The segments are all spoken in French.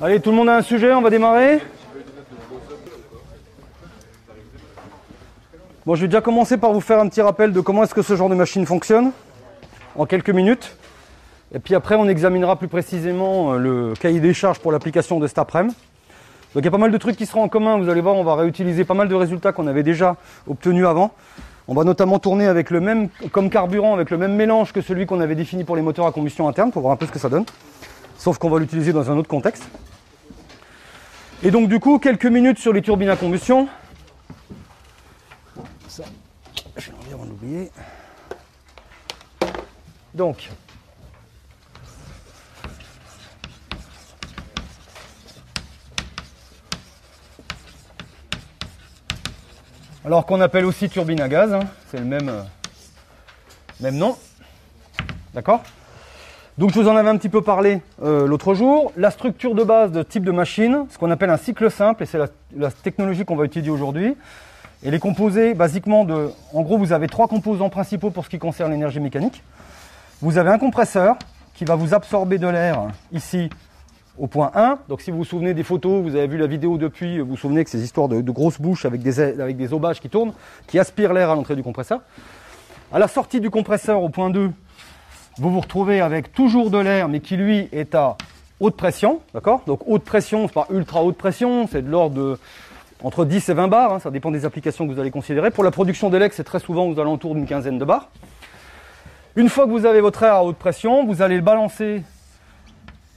Allez, tout le monde a un sujet, on va démarrer Bon, je vais déjà commencer par vous faire un petit rappel de comment est-ce que ce genre de machine fonctionne, en quelques minutes. Et puis après, on examinera plus précisément euh, le cahier des charges pour l'application de cet après-midi. Donc il y a pas mal de trucs qui seront en commun, vous allez voir, on va réutiliser pas mal de résultats qu'on avait déjà obtenus avant. On va notamment tourner avec le même, comme carburant, avec le même mélange que celui qu'on avait défini pour les moteurs à combustion interne, pour voir un peu ce que ça donne. Sauf qu'on va l'utiliser dans un autre contexte. Et donc du coup, quelques minutes sur les turbines à combustion. Ça, je vais de l'oublier. Donc, Alors qu'on appelle aussi turbine à gaz, hein. c'est le même, euh, même nom. D'accord? Donc je vous en avais un petit peu parlé euh, l'autre jour. La structure de base de type de machine, ce qu'on appelle un cycle simple, et c'est la, technologie qu'on va étudier aujourd'hui. Elle est composée basiquement de... En gros, vous avez trois composants principaux pour ce qui concerne l'énergie mécanique. Vous avez un compresseur qui va vous absorber de l'air ici au point 1. Donc si vous vous souvenez des photos, vous avez vu la vidéo depuis, vous vous souvenez que ces histoires de, de grosses bouches avec des, avec des aubages qui tournent, qui aspirent l'air à l'entrée du compresseur. À la sortie du compresseur au point 2, vous vous retrouvez avec toujours de l'air, mais qui lui est à haute pression, d'accord? Donc haute pression, c'est pas ultra haute pression, c'est de l'ordre de entre 10 et 20 bars, hein, ça dépend des applications que vous allez considérer. Pour la production d'élect, c'est très souvent aux alentours d'une quinzaine de bars. Une fois que vous avez votre air à haute pression, vous allez le balancer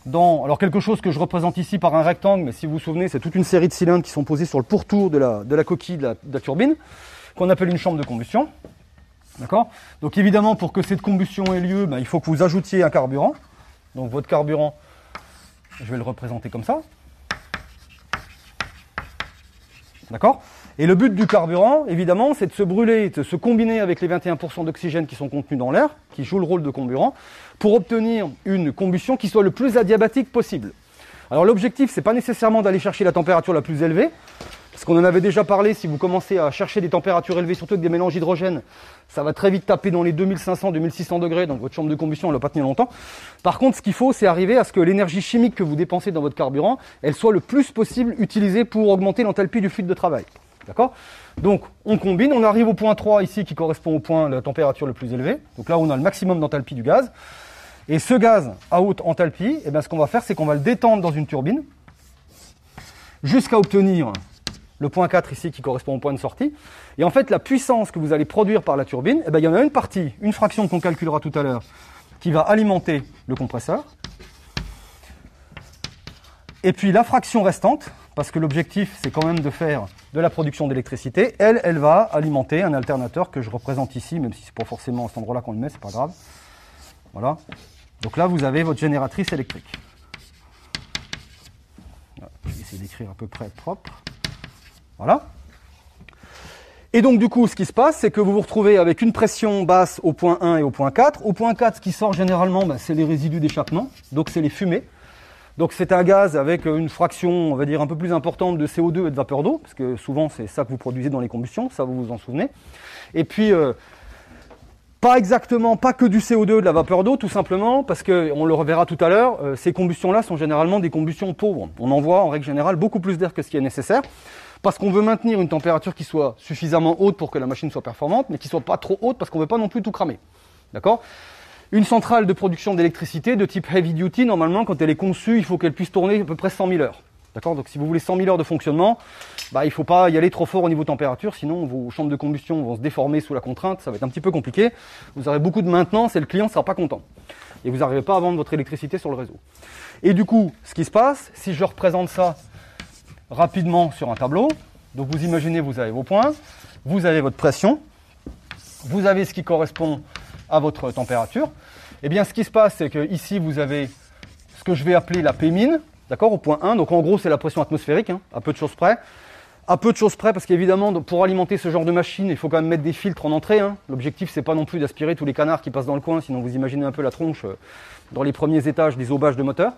dans alors quelque chose que je représente ici par un rectangle, mais si vous vous souvenez, c'est toute une série de cylindres qui sont posés sur le pourtour de la, de la coquille de la, de la turbine, qu'on appelle une chambre de combustion. D'accord Donc évidemment, pour que cette combustion ait lieu, ben, il faut que vous ajoutiez un carburant. Donc votre carburant, je vais le représenter comme ça. D'accord Et le but du carburant, évidemment, c'est de se brûler, de se combiner avec les 21% d'oxygène qui sont contenus dans l'air, qui jouent le rôle de comburant, pour obtenir une combustion qui soit le plus adiabatique possible. Alors l'objectif, c'est pas nécessairement d'aller chercher la température la plus élevée, parce qu'on en avait déjà parlé, si vous commencez à chercher des températures élevées, surtout avec des mélanges hydrogène, ça va très vite taper dans les 2500-2600 degrés, donc votre chambre de combustion, elle ne va pas tenir longtemps. Par contre, ce qu'il faut, c'est arriver à ce que l'énergie chimique que vous dépensez dans votre carburant, elle soit le plus possible utilisée pour augmenter l'enthalpie du fluide de travail. D'accord? Donc, on combine, on arrive au point 3 ici, qui correspond au point de la température le plus élevée. Donc là, on a le maximum d'enthalpie du gaz. Et ce gaz à haute enthalpie, eh bien, ce qu'on va faire, c'est qu'on va le détendre dans une turbine, jusqu'à obtenir le point 4 ici qui correspond au point de sortie. Et en fait, la puissance que vous allez produire par la turbine, eh bien, il y en a une partie, une fraction qu'on calculera tout à l'heure, qui va alimenter le compresseur. Et puis la fraction restante, parce que l'objectif c'est quand même de faire de la production d'électricité, elle, elle va alimenter un alternateur que je représente ici, même si c'est pas forcément à cet endroit-là qu'on le met, c'est pas grave. Voilà. Donc là, vous avez votre génératrice électrique. Je vais essayer d'écrire à peu près propre. Voilà. Et donc du coup, ce qui se passe, c'est que vous vous retrouvez avec une pression basse au point 1 et au point 4. Au point 4, ce qui sort généralement, bah, c'est les résidus d'échappement, donc c'est les fumées. Donc c'est un gaz avec une fraction, on va dire, un peu plus importante de CO2 et de vapeur d'eau, parce que souvent c'est ça que vous produisez dans les combustions, ça vous vous en souvenez. Et puis, euh, pas exactement, pas que du CO2, de la vapeur d'eau, tout simplement, parce que on le reverra tout à l'heure, euh, ces combustions-là sont généralement des combustions pauvres. On envoie en règle générale beaucoup plus d'air que ce qui est nécessaire parce qu'on veut maintenir une température qui soit suffisamment haute pour que la machine soit performante, mais qui soit pas trop haute parce qu'on veut pas non plus tout cramer. D'accord? Une centrale de production d'électricité de type heavy duty, normalement, quand elle est conçue, il faut qu'elle puisse tourner à peu près 100 000 heures. D'accord? Donc si vous voulez 100 000 heures de fonctionnement, bah, il ne faut pas y aller trop fort au niveau température, sinon vos chambres de combustion vont se déformer sous la contrainte, ça va être un petit peu compliqué. Vous aurez beaucoup de maintenance et le client ne sera pas content. Et vous n'arrivez pas à vendre votre électricité sur le réseau. Et du coup, ce qui se passe, si je représente ça rapidement sur un tableau. Donc vous imaginez, vous avez vos points, vous avez votre pression, vous avez ce qui correspond à votre température. Eh bien, ce qui se passe, c'est que ici, vous avez ce que je vais appeler la P min, d'accord, au point 1. Donc en gros, c'est la pression atmosphérique, hein, à peu de choses près. À peu de choses près, parce qu'évidemment, pour alimenter ce genre de machine, il faut quand même mettre des filtres en entrée. Hein. L'objectif, c'est pas non plus d'aspirer tous les canards qui passent dans le coin, sinon vous imaginez un peu la tronche euh, dans les premiers étages des aubages de moteur.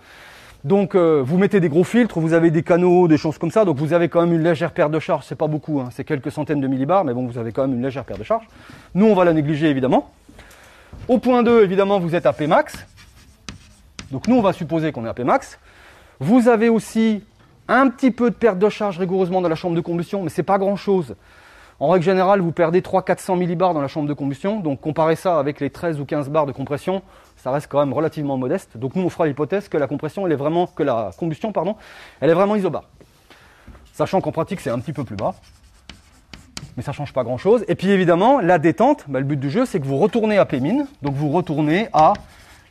Donc euh, vous mettez des gros filtres, vous avez des canaux, des choses comme ça, donc vous avez quand même une légère perte de charge, c'est pas beaucoup, hein, c'est quelques centaines de millibars, mais bon, vous avez quand même une légère perte de charge. Nous, on va la négliger évidemment. Au point 2, évidemment, vous êtes à Pmax. Donc nous, on va supposer qu'on est à Pmax. Vous avez aussi un petit peu de perte de charge rigoureusement dans la chambre de combustion, mais c'est pas grand-chose. En règle générale, vous perdez 300-400 millibars dans la chambre de combustion. Donc comparez ça avec les 13 ou 15 bars de compression, ça reste quand même relativement modeste. Donc nous, on fera l'hypothèse que la compression, elle est vraiment, que la combustion, pardon, elle est vraiment isobar. Sachant qu'en pratique, c'est un petit peu plus bas. Mais ça change pas grand chose. Et puis évidemment, la détente, bah, le but du jeu, c'est que vous retournez à P-min. Donc vous retournez à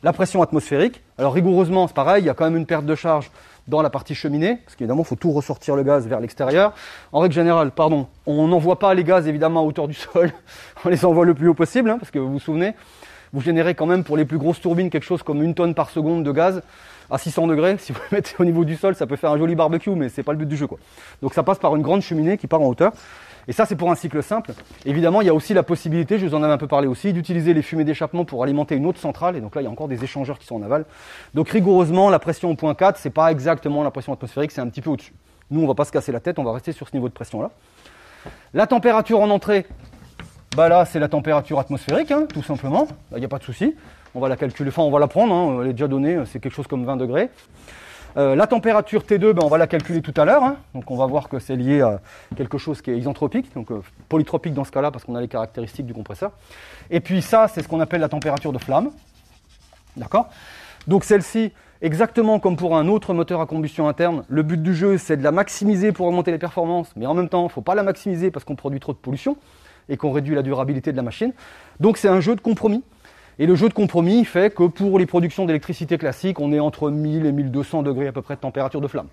la pression atmosphérique. Alors rigoureusement, c'est pareil, il y a quand même une perte de charge dans la partie cheminée, parce qu'évidemment, il faut tout ressortir le gaz vers l'extérieur. En règle générale, pardon, on n'envoie pas les gaz évidemment à hauteur du sol, on les envoie le plus haut possible, hein, parce que vous vous souvenez, vous générez quand même pour les plus grosses turbines quelque chose comme une tonne par seconde de gaz à 600 degrés. Si vous le mettez au niveau du sol, ça peut faire un joli barbecue, mais c'est pas le but du jeu. Quoi. Donc ça passe par une grande cheminée qui part en hauteur. Et ça, c'est pour un cycle simple. Évidemment, il y a aussi la possibilité, je vous en avais un peu parlé aussi, d'utiliser les fumées d'échappement pour alimenter une autre centrale. Et donc là, il y a encore des échangeurs qui sont en aval. Donc rigoureusement, la pression au point 4, c'est pas exactement la pression atmosphérique, c'est un petit peu au-dessus. Nous, on va pas se casser la tête, on va rester sur ce niveau de pression-là. La température en entrée, bah là, c'est la température atmosphérique, hein, tout simplement. Il n'y a pas de souci. On va la calculer, enfin, on va la prendre, hein, elle est déjà donnée, c'est quelque chose comme 20 degrés. Euh, la température T2, ben, on va la calculer tout à l'heure. Hein. Donc on va voir que c'est lié à quelque chose qui est isentropique, donc euh, polytropique dans ce cas-là parce qu'on a les caractéristiques du compresseur. Et puis ça, c'est ce qu'on appelle la température de flamme. D'accord? Donc celle-ci, exactement comme pour un autre moteur à combustion interne, le but du jeu, c'est de la maximiser pour augmenter les performances, mais en même temps, il ne faut pas la maximiser parce qu'on produit trop de pollution et qu'on réduit la durabilité de la machine. Donc c'est un jeu de compromis. Et le jeu de compromis fait que pour les productions d'électricité classiques, on est entre 1000 et 1200 degrés à peu près de température de flamme.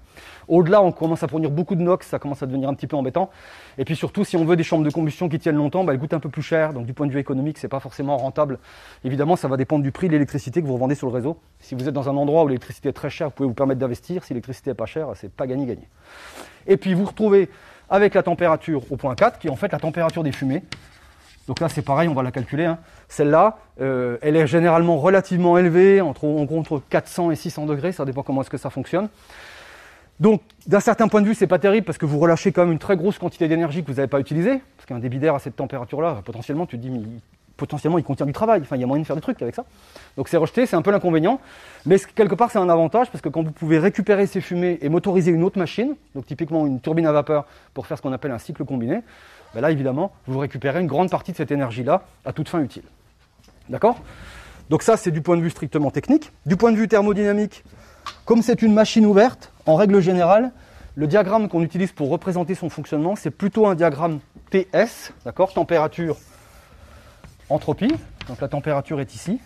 Au-delà, on commence à produire beaucoup de NOx, ça commence à devenir un petit peu embêtant. Et puis surtout, si on veut des chambres de combustion qui tiennent longtemps, bah, elles coûtent un peu plus cher. Donc du point de vue économique, c'est pas forcément rentable. Évidemment, ça va dépendre du prix de l'électricité que vous revendez sur le réseau. Si vous êtes dans un endroit où l'électricité est très chère, vous pouvez vous permettre d'investir. Si l'électricité est pas chère, c'est pas gagné-gagné. Et puis vous retrouvez avec la température au point 4, qui est en fait la température des fumées. Donc là, c'est pareil, on va la calculer. Hein. Celle-là, euh, elle est généralement relativement élevée, entre, entre 400 et 600 degrés, ça dépend comment est-ce que ça fonctionne. Donc, d'un certain point de vue, c'est pas terrible parce que vous relâchez quand même une très grosse quantité d'énergie que vous n'avez pas utilisée. Parce qu'un débit d'air à cette température-là, potentiellement, tu te dis, mais potentiellement, il contient du travail. Enfin, il y a moyen de faire des trucs avec ça. Donc, c'est rejeté, c'est un peu l'inconvénient. Mais quelque part, c'est un avantage parce que quand vous pouvez récupérer ces fumées et motoriser une autre machine, donc typiquement une turbine à vapeur pour faire ce qu'on appelle un cycle combiné, ben là, évidemment, vous récupérez une grande partie de cette énergie-là à toute fin utile. D'accord? Donc ça, c'est du point de vue strictement technique. Du point de vue thermodynamique, comme c'est une machine ouverte, en règle générale, le diagramme qu'on utilise pour représenter son fonctionnement, c'est plutôt un diagramme TS, d'accord? Température, entropie. Donc la température est ici.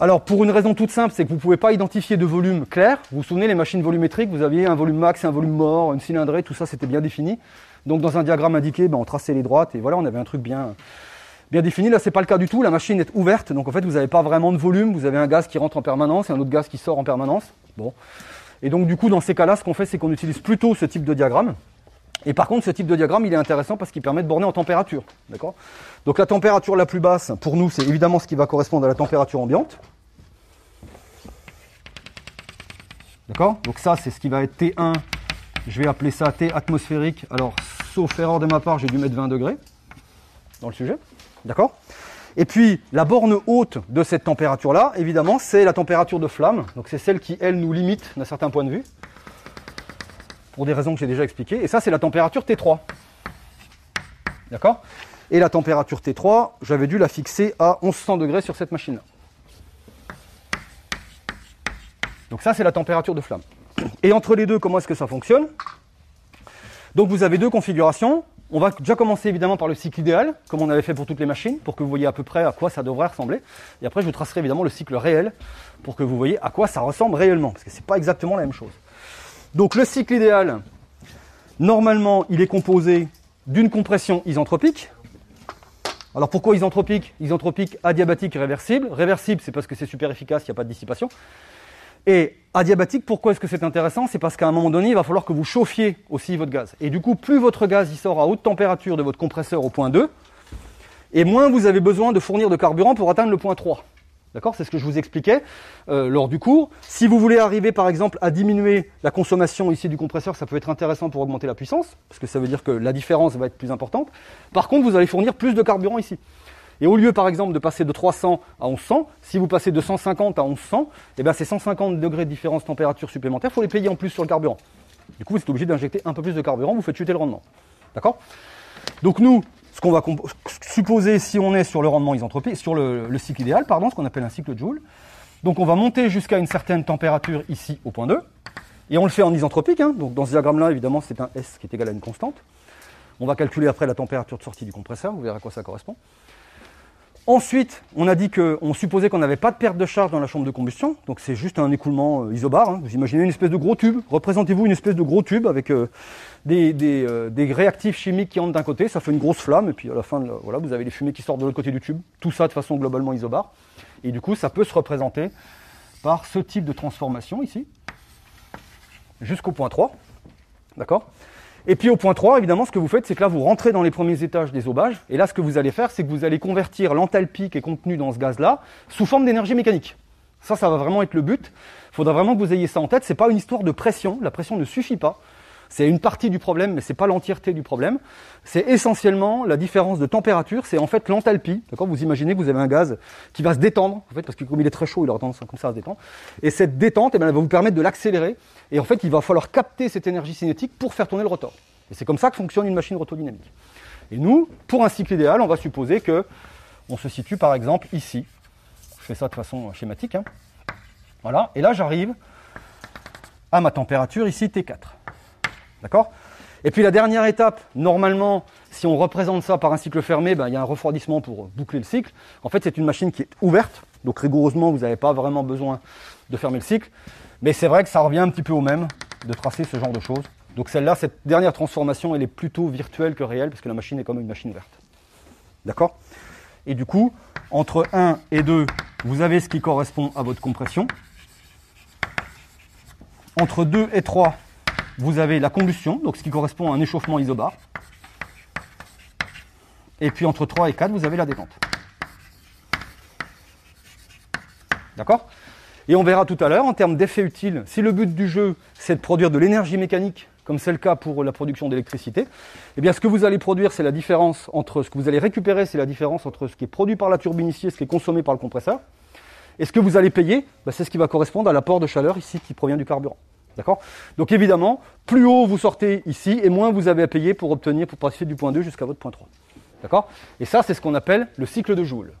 Alors, pour une raison toute simple, c'est que vous ne pouvez pas identifier de volume clair. Vous vous souvenez, les machines volumétriques, vous aviez un volume max un volume mort, une cylindrée, tout ça, c'était bien défini. Donc, dans un diagramme indiqué, ben, on traçait les droites et voilà, on avait un truc bien, bien défini. Là, c'est pas le cas du tout. La machine est ouverte, donc en fait, vous n'avez pas vraiment de volume. Vous avez un gaz qui rentre en permanence et un autre gaz qui sort en permanence. Bon. Et donc, du coup, dans ces cas-là, ce qu'on fait, c'est qu'on utilise plutôt ce type de diagramme. Et par contre, ce type de diagramme, il est intéressant parce qu'il permet de borner en température. D'accord? Donc, la température la plus basse, pour nous, c'est évidemment ce qui va correspondre à la température ambiante. D'accord? Donc ça, c'est ce qui va être T1. Je vais appeler ça T atmosphérique. Alors, sauf erreur de ma part, j'ai dû mettre 20 degrés dans le sujet. D'accord? Et puis, la borne haute de cette température-là, évidemment, c'est la température de flamme. Donc, c'est celle qui, elle, nous limite d'un certain point de vue. Pour des raisons que j'ai déjà expliquées. Et ça, c'est la température T3. D'accord? Et la température T3, j'avais dû la fixer à 1100 degrés sur cette machine-là. Donc ça, c'est la température de flamme. Et entre les deux, comment est-ce que ça fonctionne? Donc vous avez deux configurations. On va déjà commencer évidemment par le cycle idéal, comme on avait fait pour toutes les machines, pour que vous voyez à peu près à quoi ça devrait ressembler. Et après, je vous tracerai évidemment le cycle réel, pour que vous voyez à quoi ça ressemble réellement, parce que ce n'est pas exactement la même chose. Donc le cycle idéal, normalement, il est composé d'une compression isentropique. Alors pourquoi isentropique? Isentropique adiabatique réversible. Réversible, c'est parce que c'est super efficace, il n'y a pas de dissipation. Et adiabatique, pourquoi est-ce que c'est intéressant? C'est parce qu'à un moment donné, il va falloir que vous chauffiez aussi votre gaz. Et du coup, plus votre gaz il sort à haute température de votre compresseur au point 2, et moins vous avez besoin de fournir de carburant pour atteindre le point 3. D'accord C'est ce que je vous expliquais euh, lors du cours. Si vous voulez arriver par exemple à diminuer la consommation ici du compresseur, ça peut être intéressant pour augmenter la puissance, parce que ça veut dire que la différence va être plus importante. Par contre, vous allez fournir plus de carburant ici. Et au lieu, par exemple, de passer de 300 à 1100, si vous passez de 150 à 1100, eh bien, c'est 150 degrés de différence température supplémentaire, il faut les payer en plus sur le carburant. Du coup, vous êtes obligé d'injecter un peu plus de carburant, vous faites chuter le rendement. D'accord? Donc nous, ce qu'on va supposer si on est sur le rendement isentropique, sur le, le, cycle idéal, pardon, ce qu'on appelle un cycle Joule. Donc on va monter jusqu'à une certaine température ici au point 2, et on le fait en isentropique. Hein. Donc dans ce diagramme-là, évidemment, c'est un S qui est égal à une constante. On va calculer après la température de sortie du compresseur, vous verrez à quoi ça correspond. Ensuite, on a dit qu'on supposait qu'on n'avait pas de perte de charge dans la chambre de combustion, donc c'est juste un écoulement euh, isobar. Hein. Vous imaginez une espèce de gros tube, représentez-vous une espèce de gros tube avec euh, euh, des, réactifs chimiques qui entrent d'un côté, ça fait une grosse flamme, et puis à la fin, voilà, vous avez les fumées qui sortent de l'autre côté du tube, tout ça de façon globalement isobar. Et du coup, ça peut se représenter par ce type de transformation ici, jusqu'au point 3. D'accord? Et puis au point 3, évidemment, ce que vous faites, c'est que là, vous rentrez dans les premiers étages des aubages. Et là, ce que vous allez faire, c'est que vous allez convertir l'enthalpie qui est contenue dans ce gaz-là sous forme d'énergie mécanique. Ça, ça va vraiment être le but. Il faudra vraiment que vous ayez ça en tête. C'est pas une histoire de pression. La pression ne suffit pas. C'est une partie du problème, mais c'est pas l'entièreté du problème. C'est essentiellement la différence de température. C'est en fait l'enthalpie. D'accord Vous imaginez que vous avez un gaz qui va se détendre, en fait, parce que comme il est très chaud, il aura tendance comme ça à se détendre. Et cette détente, eh bien, elle va vous permettre de l'accélérer. Et en fait, il va falloir capter cette énergie cinétique pour faire tourner le rotor. Et c'est comme ça que fonctionne une machine rotodynamique. Et nous, pour un cycle idéal, on va supposer que on se situe par exemple ici. Je fais ça de façon schématique. Hein. Voilà. Et là, j'arrive à ma température ici T4. D'accord Et puis la dernière étape, normalement, si on représente ça par un cycle fermé, ben, il y a un refroidissement pour boucler le cycle. En fait, c'est une machine qui est ouverte. Donc rigoureusement, vous n'avez pas vraiment besoin de fermer le cycle. Mais c'est vrai que ça revient un petit peu au même de tracer ce genre de choses. Donc celle-là, cette dernière transformation, elle est plutôt virtuelle que réelle, parce que la machine est comme une machine ouverte. D'accord Et du coup, entre 1 et 2, vous avez ce qui correspond à votre compression. Entre 2 et 3, vous avez la combustion, donc ce qui correspond à un échauffement isobar. Et puis entre 3 et 4, vous avez la détente. D'accord? Et on verra tout à l'heure, en termes d'effet utile, si le but du jeu, c'est de produire de l'énergie mécanique, comme c'est le cas pour la production d'électricité, eh bien ce que vous allez produire, c'est la différence entre ce que vous allez récupérer, c'est la différence entre ce qui est produit par la turbine ici et ce qui est consommé par le compresseur. Et ce que vous allez payer, bah, c'est ce qui va correspondre à l'apport de chaleur ici qui provient du carburant. D'accord Donc évidemment, plus haut vous sortez ici, et moins vous avez à payer pour obtenir, pour passer du point 2 jusqu'à votre point 3. D'accord Et ça, c'est ce qu'on appelle le cycle de Joule.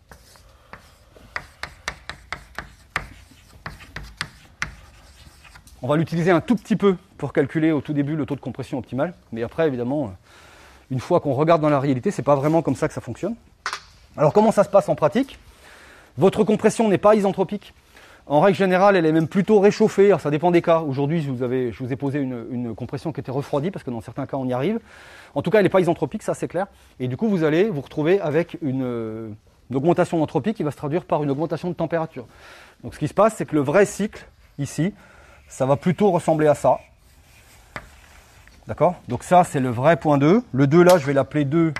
On va l'utiliser un tout petit peu pour calculer au tout début le taux de compression optimal, mais après, évidemment, une fois qu'on regarde dans la réalité, c'est pas vraiment comme ça que ça fonctionne. Alors comment ça se passe en pratique? Votre compression n'est pas isentropique. En règle générale, elle est même plutôt réchauffée. Ça dépend des cas. Aujourd'hui, je, je, vous ai posé une, compression qui était refroidie parce que dans certains cas, on y arrive. En tout cas, elle n'est pas isentropique, ça c'est clair. Et du coup, vous allez vous retrouver avec une, augmentation d'entropie qui va se traduire par une augmentation de température. Donc, ce qui se passe, c'est que le vrai cycle, ici, ça va plutôt ressembler à ça. D'accord? Donc ça, c'est le vrai point 2. Le 2 là, je vais l'appeler 2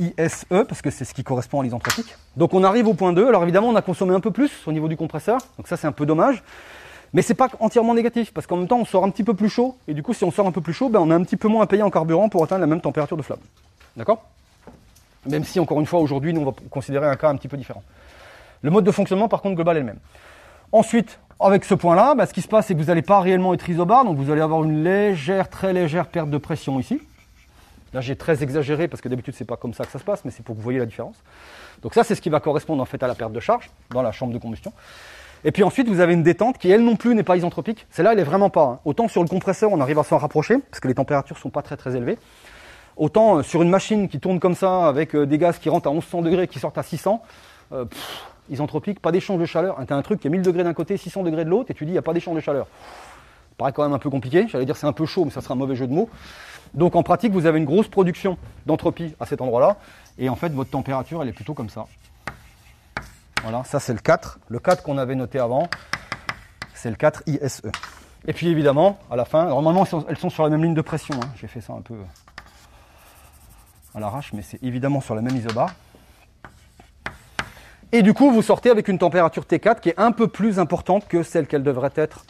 ISE, parce que c'est ce qui correspond à l'isentropique. Donc on arrive au point 2. Alors évidemment, on a consommé un peu plus au niveau du compresseur. Donc ça, c'est un peu dommage. Mais c'est pas entièrement négatif, parce qu'en même temps, on sort un petit peu plus chaud. Et du coup, si on sort un peu plus chaud, ben, on a un petit peu moins à payer en carburant pour atteindre la même température de flamme. D'accord? Même si, encore une fois, aujourd'hui, nous, on va considérer un cas un petit peu différent. Le mode de fonctionnement, par contre, global est le même. Ensuite, avec ce point-là, ben, ce qui se passe, c'est que vous n'allez pas réellement être isobar, donc vous allez avoir une légère, très légère perte de pression ici. Là, j'ai très exagéré parce que d'habitude, c'est pas comme ça que ça se passe, mais c'est pour que vous voyez la différence. Donc ça, c'est ce qui va correspondre en fait à la perte de charge dans la chambre de combustion. Et puis ensuite, vous avez une détente qui, elle non plus, n'est pas isentropique. Celle-là, elle est vraiment pas. Hein. Autant sur le compresseur, on arrive à s'en rapprocher parce que les températures sont pas très très élevées. Autant euh, sur une machine qui tourne comme ça avec euh, des gaz qui rentrent à 1100 degrés, qui sortent à 600, euh, isentropique, pas d'échange de chaleur. Tu as un truc qui est 1000 degrés d'un côté, 600 degrés de l'autre, et tu dis il n'y a pas d'échange de chaleur. Paraît quand même un peu compliqué. J'allais dire c'est un peu chaud, mais ça sera un mauvais jeu de mots. Donc en pratique, vous avez une grosse production d'entropie à cet endroit-là. Et en fait, votre température, elle est plutôt comme ça. Voilà, ça c'est le 4. Le 4 qu'on avait noté avant, c'est le 4 ISE. Et puis évidemment, à la fin, normalement elles sont sur la même ligne de pression. Hein. J'ai fait ça un peu à l'arrache, mais c'est évidemment sur la même isobar. Et du coup, vous sortez avec une température T4 qui est un peu plus importante que celle qu'elle devrait être,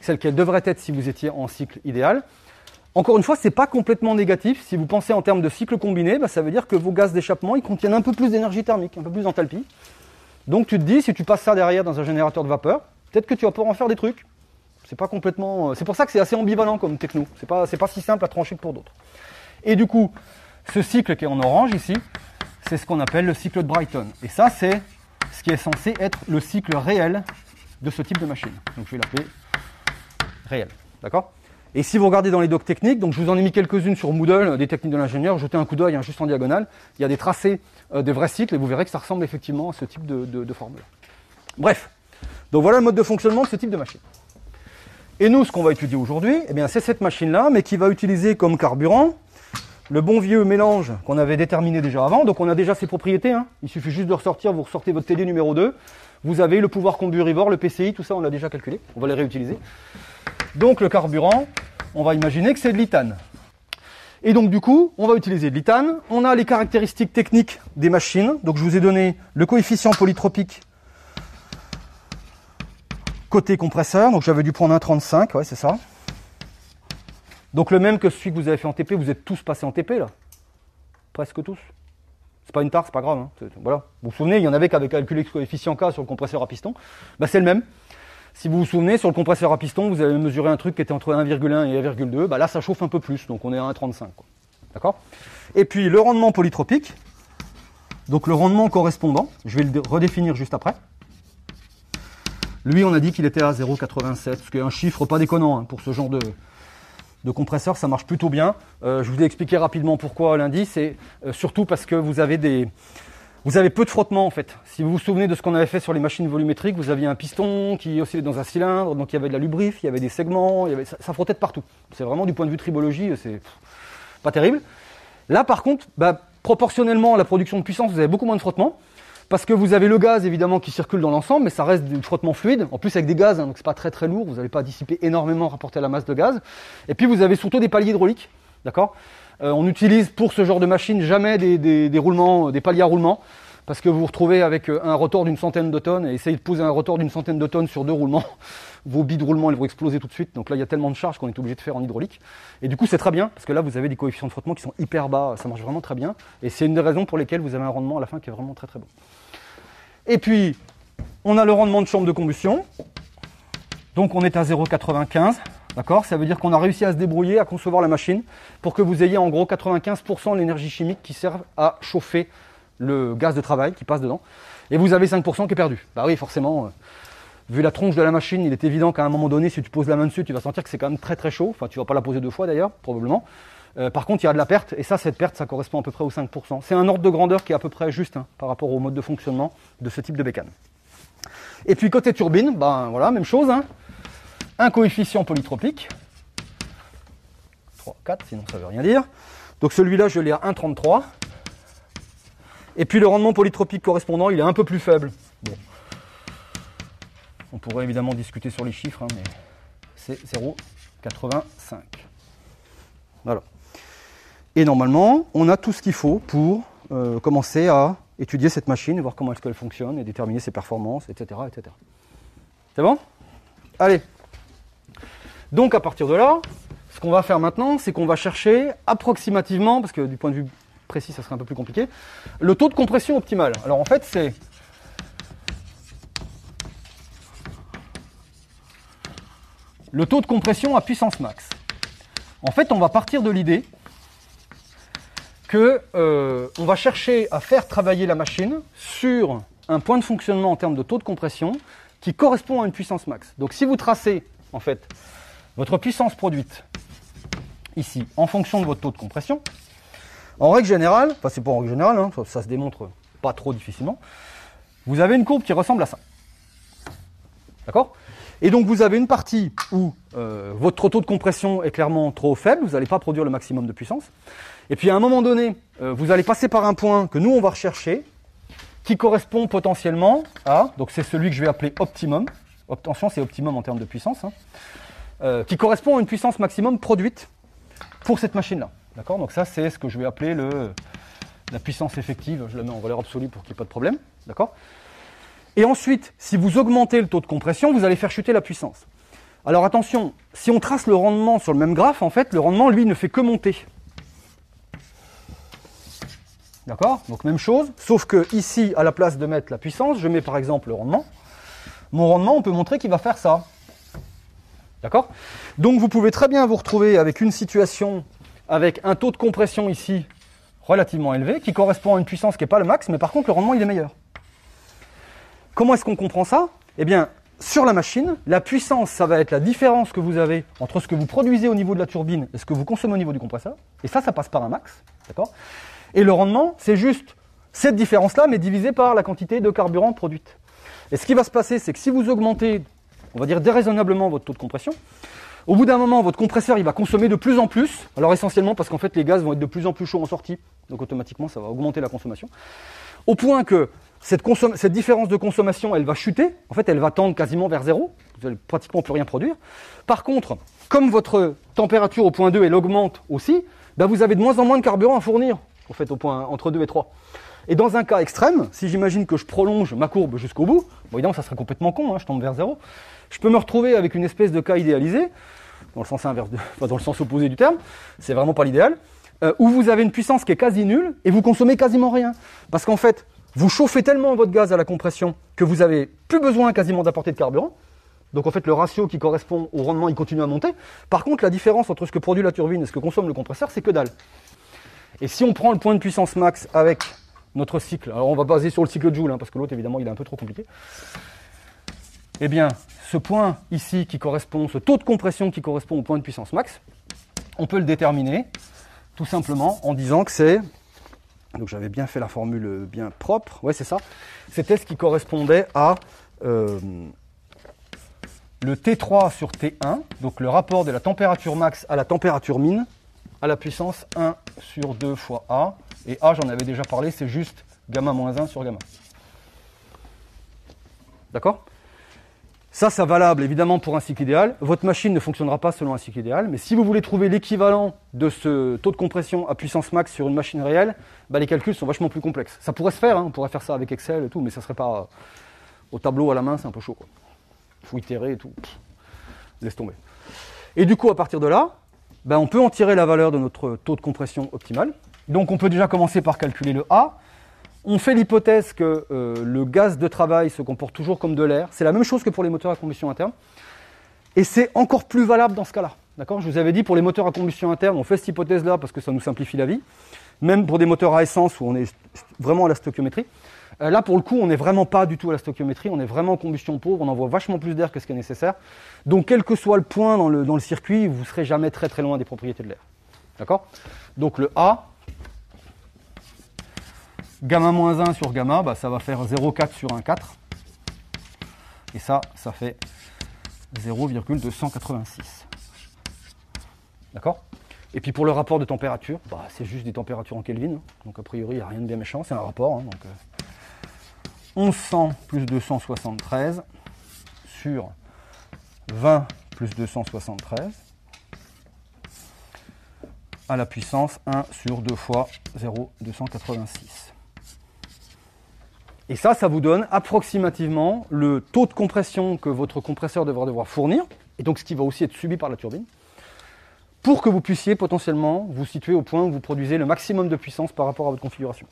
celle qu'elle devrait être si vous étiez en cycle idéal. Encore une fois, c'est pas complètement négatif. Si vous pensez en termes de cycle combiné, bah, ça veut dire que vos gaz d'échappement, ils contiennent un peu plus d'énergie thermique, un peu plus d'enthalpie. Donc tu te dis, si tu passes ça derrière dans un générateur de vapeur, peut-être que tu vas pouvoir en faire des trucs. C'est pas complètement. euh, C'est pour ça que c'est assez ambivalent comme techno. C'est pas, pas si simple à trancher que pour d'autres. Et du coup, ce cycle qui est en orange ici, c'est ce qu'on appelle le cycle de Brighton. Et ça, c'est ce qui est censé être le cycle réel de ce type de machine. Donc je vais l'appeler réel. D'accord? Et si vous regardez dans les docs techniques, donc je vous en ai mis quelques-unes sur Moodle, euh, des techniques de l'ingénieur, jetez un coup d'œil hein, juste en diagonale. Il y a des tracés euh, des vrais cycles et vous verrez que ça ressemble effectivement à ce type de, de- de formule. Bref, donc voilà le mode de fonctionnement de ce type de machine. Et nous, ce qu'on va étudier aujourd'hui, eh c'est cette machine-là, mais qui va utiliser comme carburant le bon vieux mélange qu'on avait déterminé déjà avant. Donc on a déjà ses propriétés. hein. Il suffit juste de ressortir, vous ressortez votre TD numéro 2. Vous avez le pouvoir comburivore, le PCI, tout ça on l'a déjà calculé. On va les réutiliser. Donc le carburant, on va imaginer que c'est de l'ithane. Et donc du coup, on va utiliser de l'ithane. On a les caractéristiques techniques des machines. Donc je vous ai donné le coefficient polytropique côté compresseur. Donc j'avais dû prendre un 35, ouais c'est ça. Donc le même que celui que vous avez fait en TP, vous êtes tous passés en TP là Presque tous. C'est pas une tare, c'est pas grave. hein. Voilà. Vous vous souvenez, il y en avait qui avaient calculé le coefficient K sur le compresseur à piston. Bah, c'est le même. Si vous vous souvenez, sur le compresseur à piston, vous avez mesuré un truc qui était entre 1,1 et 1,2. Bah, là, ça chauffe un peu plus, donc on est à 1,35. quoi. D'accord? Et puis le rendement polytropique, donc le rendement correspondant, je vais le dé- redéfinir juste après. Lui, on a dit qu'il était à 0,87, ce qui est un chiffre pas déconnant hein, pour ce genre de, de compresseur, ça marche plutôt bien. Euh, je vous ai expliqué rapidement pourquoi lundi, c'est euh, surtout parce que vous avez des vous avez peu de frottement en fait. Si vous vous souvenez de ce qu'on avait fait sur les machines volumétriques, vous aviez un piston qui oscillait dans un cylindre, donc il y avait de la lubrif, il y avait des segments, il y avait, ça, frottait de partout. C'est vraiment du point de vue tribologie, c'est pff, pas terrible. Là par contre, bah, proportionnellement à la production de puissance, vous avez beaucoup moins de frottement. Parce que vous avez le gaz évidemment qui circule dans l'ensemble, mais ça reste du frottement fluide. En plus avec des gaz, hein, donc c'est pas très très lourd. Vous n'allez pas dissiper énormément rapporté à la masse de gaz. Et puis vous avez surtout des paliers hydrauliques, d'accord? Euh, On utilise pour ce genre de machine jamais des, des- des roulements, des paliers à roulement, parce que vous vous retrouvez avec euh, un rotor d'une centaine de tonnes et essayez de poser un rotor d'une centaine de tonnes sur deux roulements. Vos billes de roulement elles vont exploser tout de suite. Donc là il y a tellement de charge qu'on est obligé de faire en hydraulique. Et du coup c'est très bien parce que là vous avez des coefficients de frottement qui sont hyper bas. Ça marche vraiment très bien. Et c'est une des raisons pour lesquelles vous avez un rendement à la fin qui est vraiment très très bon. Et puis, on a le rendement de chambre de combustion. Donc on est à 0,95. D'accord? Ça veut dire qu'on a réussi à se débrouiller, à concevoir la machine pour que vous ayez en gros 95% de l'énergie chimique qui sert à chauffer le gaz de travail qui passe dedans. Et vous avez 5% qui est perdu. Bah oui, forcément, euh, vu la tronche de la machine, il est évident qu'à un moment donné, si tu poses la main dessus, tu vas sentir que c'est quand même très très chaud. Enfin, tu vas pas la poser deux fois d'ailleurs, probablement. Euh, par contre, il y a de la perte, et ça, cette perte, ça correspond à peu près aux 5%. C'est un ordre de grandeur qui est à peu près juste hein, par rapport au mode de fonctionnement de ce type de bécane. Et puis côté turbine, ben voilà, même chose. hein. Un coefficient polytropique. 3, 4, sinon ça veut rien dire. Donc celui-là, je l'ai à 1,33. Et puis le rendement polytropique correspondant, il est un peu plus faible. Bon. On pourrait évidemment discuter sur les chiffres, hein, mais c'est 0,85. Voilà. Et normalement, on a tout ce qu'il faut pour euh, commencer à étudier cette machine, voir comment est-ce qu'elle fonctionne et déterminer ses performances, etc. etc. C'est bon? Allez. Donc à partir de là, ce qu'on va faire maintenant, c'est qu'on va chercher approximativement, parce que du point de vue précis, ça serait un peu plus compliqué, le taux de compression optimal. Alors en fait, c'est le taux de compression à puissance max. En fait, on va partir de l'idée que euh, on va chercher à faire travailler la machine sur un point de fonctionnement en termes de taux de compression qui correspond à une puissance max. Donc si vous tracez en fait votre puissance produite ici en fonction de votre taux de compression, en règle générale, enfin c'est pas en règle générale, hein, ça, se démontre pas trop difficilement, vous avez une courbe qui ressemble à ça. D'accord? Et donc vous avez une partie où euh, votre taux de compression est clairement trop faible, vous n'allez pas produire le maximum de puissance. Et puis à un moment donné, euh, vous allez passer par un point que nous on va rechercher, qui correspond potentiellement à, donc c'est celui que je vais appeler optimum, attention c'est optimum en termes de puissance, hein, euh, qui correspond à une puissance maximum produite pour cette machine-là. D'accord? Donc ça c'est ce que je vais appeler le, la puissance effective, je la mets en valeur absolue pour qu'il n'y ait pas de problème. D'accord? Et ensuite, si vous augmentez le taux de compression, vous allez faire chuter la puissance. Alors attention, si on trace le rendement sur le même graphe, en fait, le rendement, lui, ne fait que monter. D'accord Donc même chose, sauf que ici, à la place de mettre la puissance, je mets par exemple le rendement. Mon rendement, on peut montrer qu'il va faire ça. D'accord Donc vous pouvez très bien vous retrouver avec une situation avec un taux de compression ici relativement élevé, qui correspond à une puissance qui n'est pas le max, mais par contre le rendement il est meilleur. Comment est-ce qu'on comprend ça? Eh bien, sur la machine, la puissance, ça va être la différence que vous avez entre ce que vous produisez au niveau de la turbine et ce que vous consommez au niveau du compresseur. Et ça, ça passe par un max. D'accord? Et le rendement, c'est juste cette différence-là, mais divisée par la quantité de carburant produite. Et ce qui va se passer, c'est que si vous augmentez, on va dire déraisonnablement votre taux de compression, au bout d'un moment, votre compresseur, va consommer de plus en plus. Alors essentiellement parce qu'en fait, les gaz vont être de plus en plus chauds en sortie. Donc automatiquement, ça va augmenter la consommation. Au point que cette, différence de consommation, elle va chuter. En fait, elle va tendre quasiment vers zéro. Vous n'allez pratiquement plus rien produire. Par contre, comme votre température au point 2, elle augmente aussi, ben vous avez de moins en moins de carburant à fournir en fait, au point entre 2 et 3. Et dans un cas extrême, si j'imagine que je prolonge ma courbe jusqu'au bout, bon, évidemment, ça serait complètement con, hein, je tombe vers zéro. Je peux me retrouver avec une espèce de cas idéalisé, dans le sens inverse, dans le sens opposé du terme, c'est vraiment pas l'idéal, euh, où vous avez une puissance qui est quasi nulle et vous consommez quasiment rien. Parce qu'en fait, vous chauffez tellement votre gaz à la compression que vous avez plus besoin quasiment d'apporter de carburant. Donc en fait, le ratio qui correspond au rendement, il continue à monter. Par contre, la différence entre ce que produit la turbine et ce que consomme le compresseur, c'est que dalle. Et si on prend le point de puissance max avec notre cycle, alors on va baser sur le cycle Joule, hein, parce que l'autre évidemment il est un peu trop compliqué. Eh bien, ce point ici qui correspond, ce taux de compression qui correspond au point de puissance max, on peut le déterminer tout simplement en disant que c'est, donc j'avais bien fait la formule bien propre, ouais c'est ça, c'était ce qui correspondait à euh, le T3 sur T1, donc le rapport de la température max à la température mine, à la puissance 1 sur 2 fois A. Et A, j'en avais déjà parlé, c'est juste gamma moins 1 sur gamma. D'accord? Ça, c'est valable évidemment pour un cycle idéal. Votre machine ne fonctionnera pas selon un cycle idéal, mais si vous voulez trouver l'équivalent de ce taux de compression à puissance max sur une machine réelle, bah, les calculs sont vachement plus complexes. Ça pourrait se faire, hein, on pourrait faire ça avec Excel et tout, mais ça serait pas au tableau à la main, c'est un peu chaud. Il faut itérer et tout. laisse tomber. Et du coup, à partir de là, ben, on peut en tirer la valeur de notre taux de compression optimal. Donc on peut déjà commencer par calculer le A. On fait l'hypothèse que euh, le gaz de travail se comporte toujours comme de l'air. C'est la même chose que pour les moteurs à combustion interne. Et c'est encore plus valable dans ce cas-là. D'accord? Je vous avais dit pour les moteurs à combustion interne, on fait cette hypothèse-là parce que ça nous simplifie la vie. Même pour des moteurs à essence où on est vraiment à la stoichiométrie. Euh, là, pour le coup, on n'est vraiment pas du tout à la stoichiométrie, on est vraiment en combustion pauvre, on envoie vachement plus d'air que ce qui est nécessaire. Donc, quel que soit le point dans le, circuit, vous ne serez jamais très très loin des propriétés de l'air. D'accord? Donc, le A, gamma moins 1 sur gamma, bah, ça va faire 0,4 sur 1,4. Et ça, ça fait 0,286. D'accord? Et puis pour le rapport de température, bah, c'est juste des températures en Kelvin. Donc a priori, il n'y a rien de bien méchant, c'est un rapport. Hein, donc, euh, 1100 plus 273 sur 20 plus 273 à la puissance 1 sur 2 fois 0,286. Et ça, ça vous donne approximativement le taux de compression que votre compresseur devra devoir fournir, et donc ce qui va aussi être subi par la turbine, pour que vous puissiez potentiellement vous situer au point où vous produisez le maximum de puissance par rapport à votre configuration.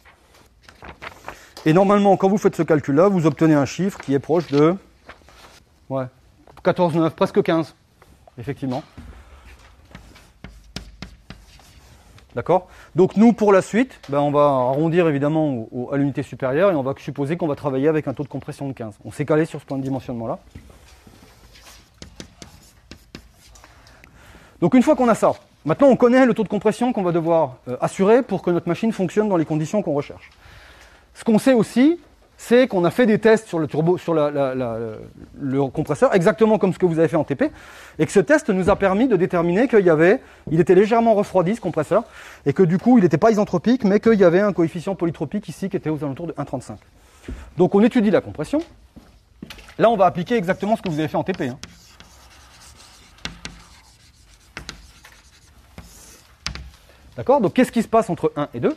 Et normalement, quand vous faites ce calcul-là, vous obtenez un chiffre qui est proche de ouais, 14,9, presque 15, effectivement. D'accord? Donc nous, pour la suite, ben, on va arrondir évidemment à l'unité supérieure et on va supposer qu'on va travailler avec un taux de compression de 15. On s'est calé sur ce point de dimensionnement-là. Donc une fois qu'on a ça, maintenant on connaît le taux de compression qu'on va devoir euh, assurer pour que notre machine fonctionne dans les conditions qu'on recherche. Ce qu'on sait aussi, c'est qu'on a fait des tests sur le turbo, sur le compresseur, exactement comme ce que vous avez fait en TP, et que ce test nous a permis de déterminer qu'il y avait, il était légèrement refroidi ce compresseur, et que du coup il n'était pas isentropique, mais qu'il y avait un coefficient polytropique ici qui était aux alentours de 1,35. Donc on étudie la compression. Là on va appliquer exactement ce que vous avez fait en TP. Hein. D'accord? Donc qu'est-ce qui se passe entre 1 et 2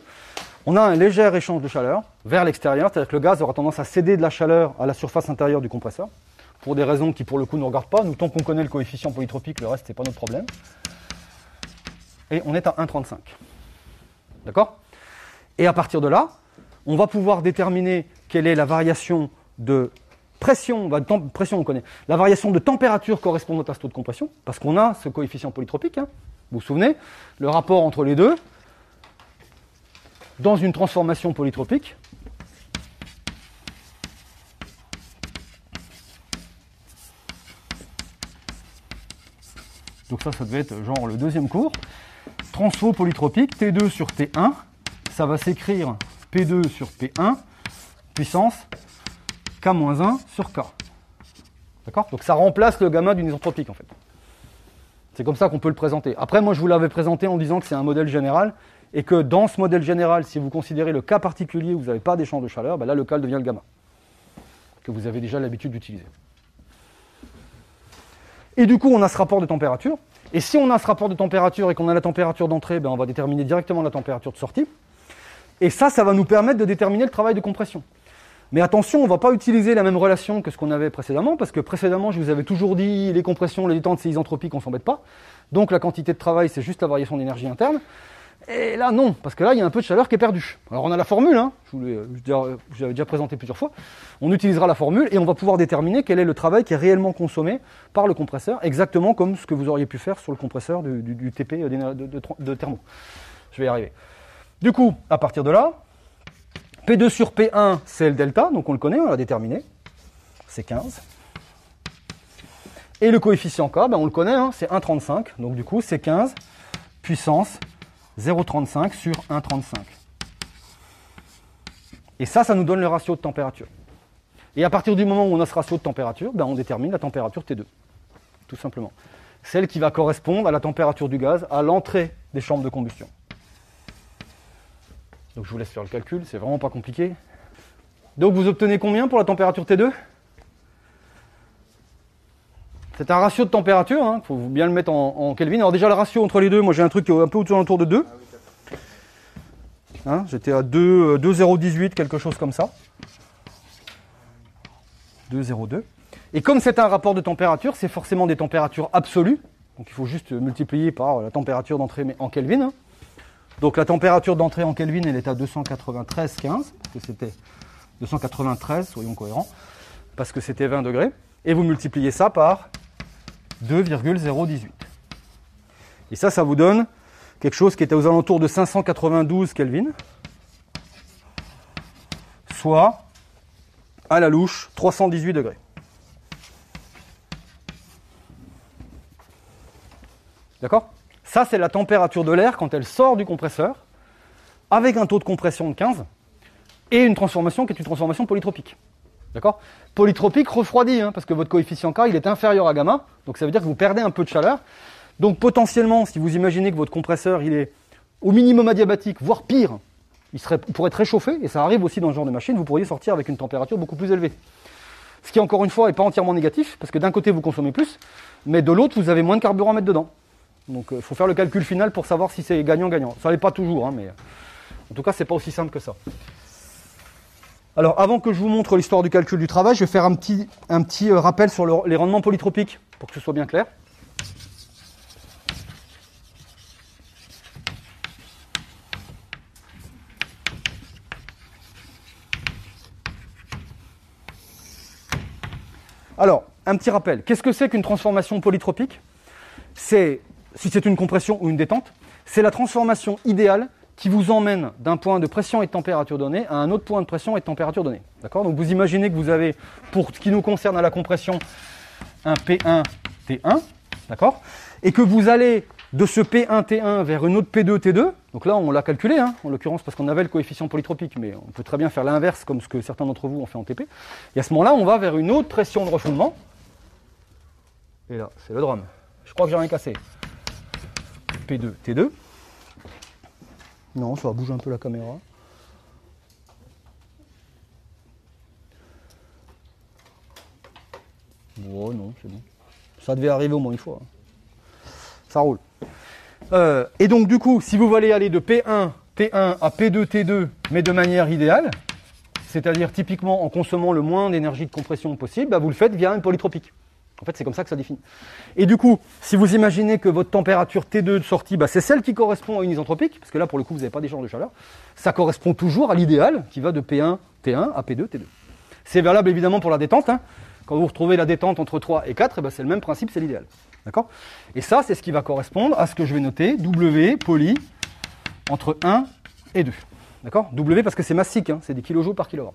on a un léger échange de chaleur vers l'extérieur, c'est-à-dire que le gaz aura tendance à céder de la chaleur à la surface intérieure du compresseur pour des raisons qui pour le coup ne regardent pas. Nous, tant qu'on connaît le coefficient polytropique, le reste, c'est pas notre problème. Et on est à 1,35. D'accord? Et à partir de là, on va pouvoir déterminer quelle est la variation de pression, bah, pression on connaît, la variation de température correspondante à ce taux de compression, parce qu'on a ce coefficient polytropique, hein. vous vous souvenez, le rapport entre les deux, dans une transformation polytropique, donc ça, ça devait être genre le deuxième cours, transfo polytropique, T2 sur T1, ça va s'écrire P2 sur P1, puissance K-1 sur K. D'accord? Donc ça remplace le gamma d'une isotropique en fait. C'est comme ça qu'on peut le présenter. Après, moi je vous l'avais présenté en disant que c'est un modèle général et que dans ce modèle général, si vous considérez le cas particulier où vous n'avez pas d'échange de chaleur, ben là le cal devient le gamma, que vous avez déjà l'habitude d'utiliser. Et du coup, on a ce rapport de température. Et si on a ce rapport de température et qu'on a la température d'entrée, ben on va déterminer directement la température de sortie. Et ça, ça va nous permettre de déterminer le travail de compression. Mais attention, on ne va pas utiliser la même relation que ce qu'on avait précédemment, parce que précédemment, je vous avais toujours dit les compressions, les détentes, c'est isentropique, on ne s'embête pas. Donc la quantité de travail, c'est juste la variation d'énergie interne. Et là, non, parce que là, il y a un peu de chaleur qui est perdue. Alors on a la formule, hein, je l'avais déjà présenté plusieurs fois. On utilisera la formule et on va pouvoir déterminer quel est le travail qui est réellement consommé par le compresseur, exactement comme ce que vous auriez pu faire sur le compresseur du, TP de, de thermo. Je vais y arriver. Du coup, à partir de là, P2 sur P1, c'est le delta, donc on le connaît, on l'a déterminé. C'est 15. Et le coefficient K, ben on le connaît, hein, c'est 1,35. Donc du coup, c'est 15 puissance 0,35 sur 1,35. Et ça, ça nous donne le ratio de température. Et à partir du moment où on a ce ratio de température, ben on détermine la température T2. Tout simplement. Celle qui va correspondre à la température du gaz à l'entrée des chambres de combustion. Donc je vous laisse faire le calcul, c'est vraiment pas compliqué. Donc vous obtenez combien pour la température T2 C'est un ratio de température, il hein, faut bien le mettre en, Kelvin. Alors déjà le ratio entre les deux, moi j'ai un truc un peu autour de 2. Hein, j'étais à 2, 2,018, euh, quelque chose comme ça. 2,02. Et comme c'est un rapport de température, c'est forcément des températures absolues. Donc il faut juste multiplier par la température d'entrée en Kelvin. Hein. Donc la température d'entrée en Kelvin, elle est à 293,15, parce que c'était 293, soyons cohérents, parce que c'était 20 degrés. Et vous multipliez ça par 2,018. Et ça, ça vous donne quelque chose qui était aux alentours de 592 Kelvin, soit à la louche 318 degrés. D'accord? Ça, c'est la température de l'air quand elle sort du compresseur, avec un taux de compression de 15, et une transformation qui est une transformation polytropique. D'accord Polytropique refroidi, hein, parce que votre coefficient K, il est inférieur à gamma, donc ça veut dire que vous perdez un peu de chaleur. Donc potentiellement, si vous imaginez que votre compresseur, il est au minimum adiabatique, voire pire, il, serait, pourrait être réchauffé, et ça arrive aussi dans ce genre de machine, vous pourriez sortir avec une température beaucoup plus élevée. Ce qui, encore une fois, n'est pas entièrement négatif, parce que d'un côté, vous consommez plus, mais de l'autre, vous avez moins de carburant à mettre dedans. Donc il euh, faut faire le calcul final pour savoir si c'est gagnant-gagnant. Ça n'est pas toujours, hein, mais en tout cas, c'est pas aussi simple que ça. Alors avant que je vous montre l'histoire du calcul du travail, je vais faire un petit, euh, rappel sur les rendements polytropiques pour que ce soit bien clair. Alors, un petit rappel. Qu'est-ce que c'est qu'une transformation polytropique? C'est si c'est une compression ou une détente, c'est la transformation idéale qui vous emmène d'un point de pression et de température donné à un autre point de pression et de température donné. D'accord? Donc vous imaginez que vous avez, pour ce qui nous concerne à la compression, un P1 T1, d'accord? Et que vous allez de ce P1 T1 vers une autre P2 T2. Donc là, on l'a calculé, hein, en l'occurrence, parce qu'on avait le coefficient polytropique, mais on peut très bien faire l'inverse, comme ce que certains d'entre vous ont fait en TP. Et à ce moment-là, on va vers une autre pression de refoulement. Et là, c'est le drum. Je crois que j'ai rien cassé. P2, T2. Non, ça va bouger un peu la caméra. Oh non, c'est bon. Ça devait arriver au moins une fois. Ça roule. Euh, et donc du coup, si vous voulez aller de P1, T1 à P2, T2, mais de manière idéale, c'est-à-dire typiquement en consommant le moins d'énergie de compression possible, bah, vous le faites via une polytropique. En fait, c'est comme ça que ça définit. Et du coup, si vous imaginez que votre température T2 de sortie, bah, c'est celle qui correspond à une isentropique, parce que là, pour le coup, vous n'avez pas d'échange de chaleur, ça correspond toujours à l'idéal qui va de P1, T1 à P2, T2. C'est valable évidemment pour la détente. Hein. Quand vous retrouvez la détente entre 3 et 4, eh ben, c'est le même principe, c'est l'idéal. D'accord? Et ça, c'est ce qui va correspondre à ce que je vais noter, W poly entre 1 et 2. D'accord? W parce que c'est massique, hein, c'est des kilojoules par kilogramme.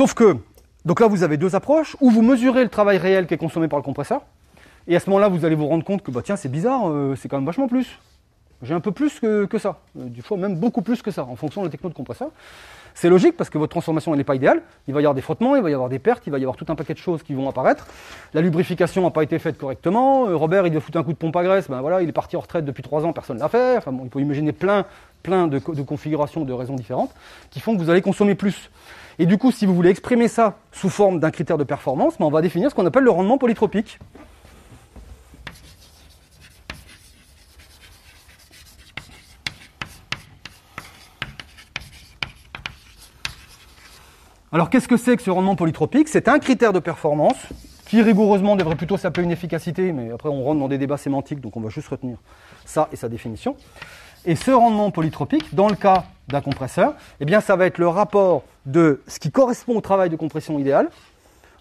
Sauf que, donc là vous avez deux approches, où vous mesurez le travail réel qui est consommé par le compresseur, et à ce moment-là vous allez vous rendre compte que bah tiens c'est bizarre, euh, c'est quand même vachement plus. J'ai un peu plus que, ça, euh, du fois même beaucoup plus que ça, en fonction de la techno de compresseur. C'est logique parce que votre transformation n'est pas idéale. Il va y avoir des frottements, il va y avoir des pertes, il va y avoir tout un paquet de choses qui vont apparaître. La lubrification n'a pas été faite correctement. Euh, Robert, il devait foutre un coup de pompe à graisse. Ben voilà, il est parti en retraite depuis trois ans, personne ne l'a fait. Enfin bon, il peut imaginer plein, plein de, de configurations, de raisons différentes qui font que vous allez consommer plus. Et du coup, si vous voulez exprimer ça sous forme d'un critère de performance, ben on va définir ce qu'on appelle le rendement polytropique. Alors qu'est-ce que c'est que ce rendement polytropique? C'est un critère de performance qui rigoureusement devrait plutôt s'appeler une efficacité, mais après on rentre dans des débats sémantiques, donc on va juste retenir ça et sa définition. Et ce rendement polytropique, dans le cas d'un compresseur, eh bien ça va être le rapport de ce qui correspond au travail de compression idéal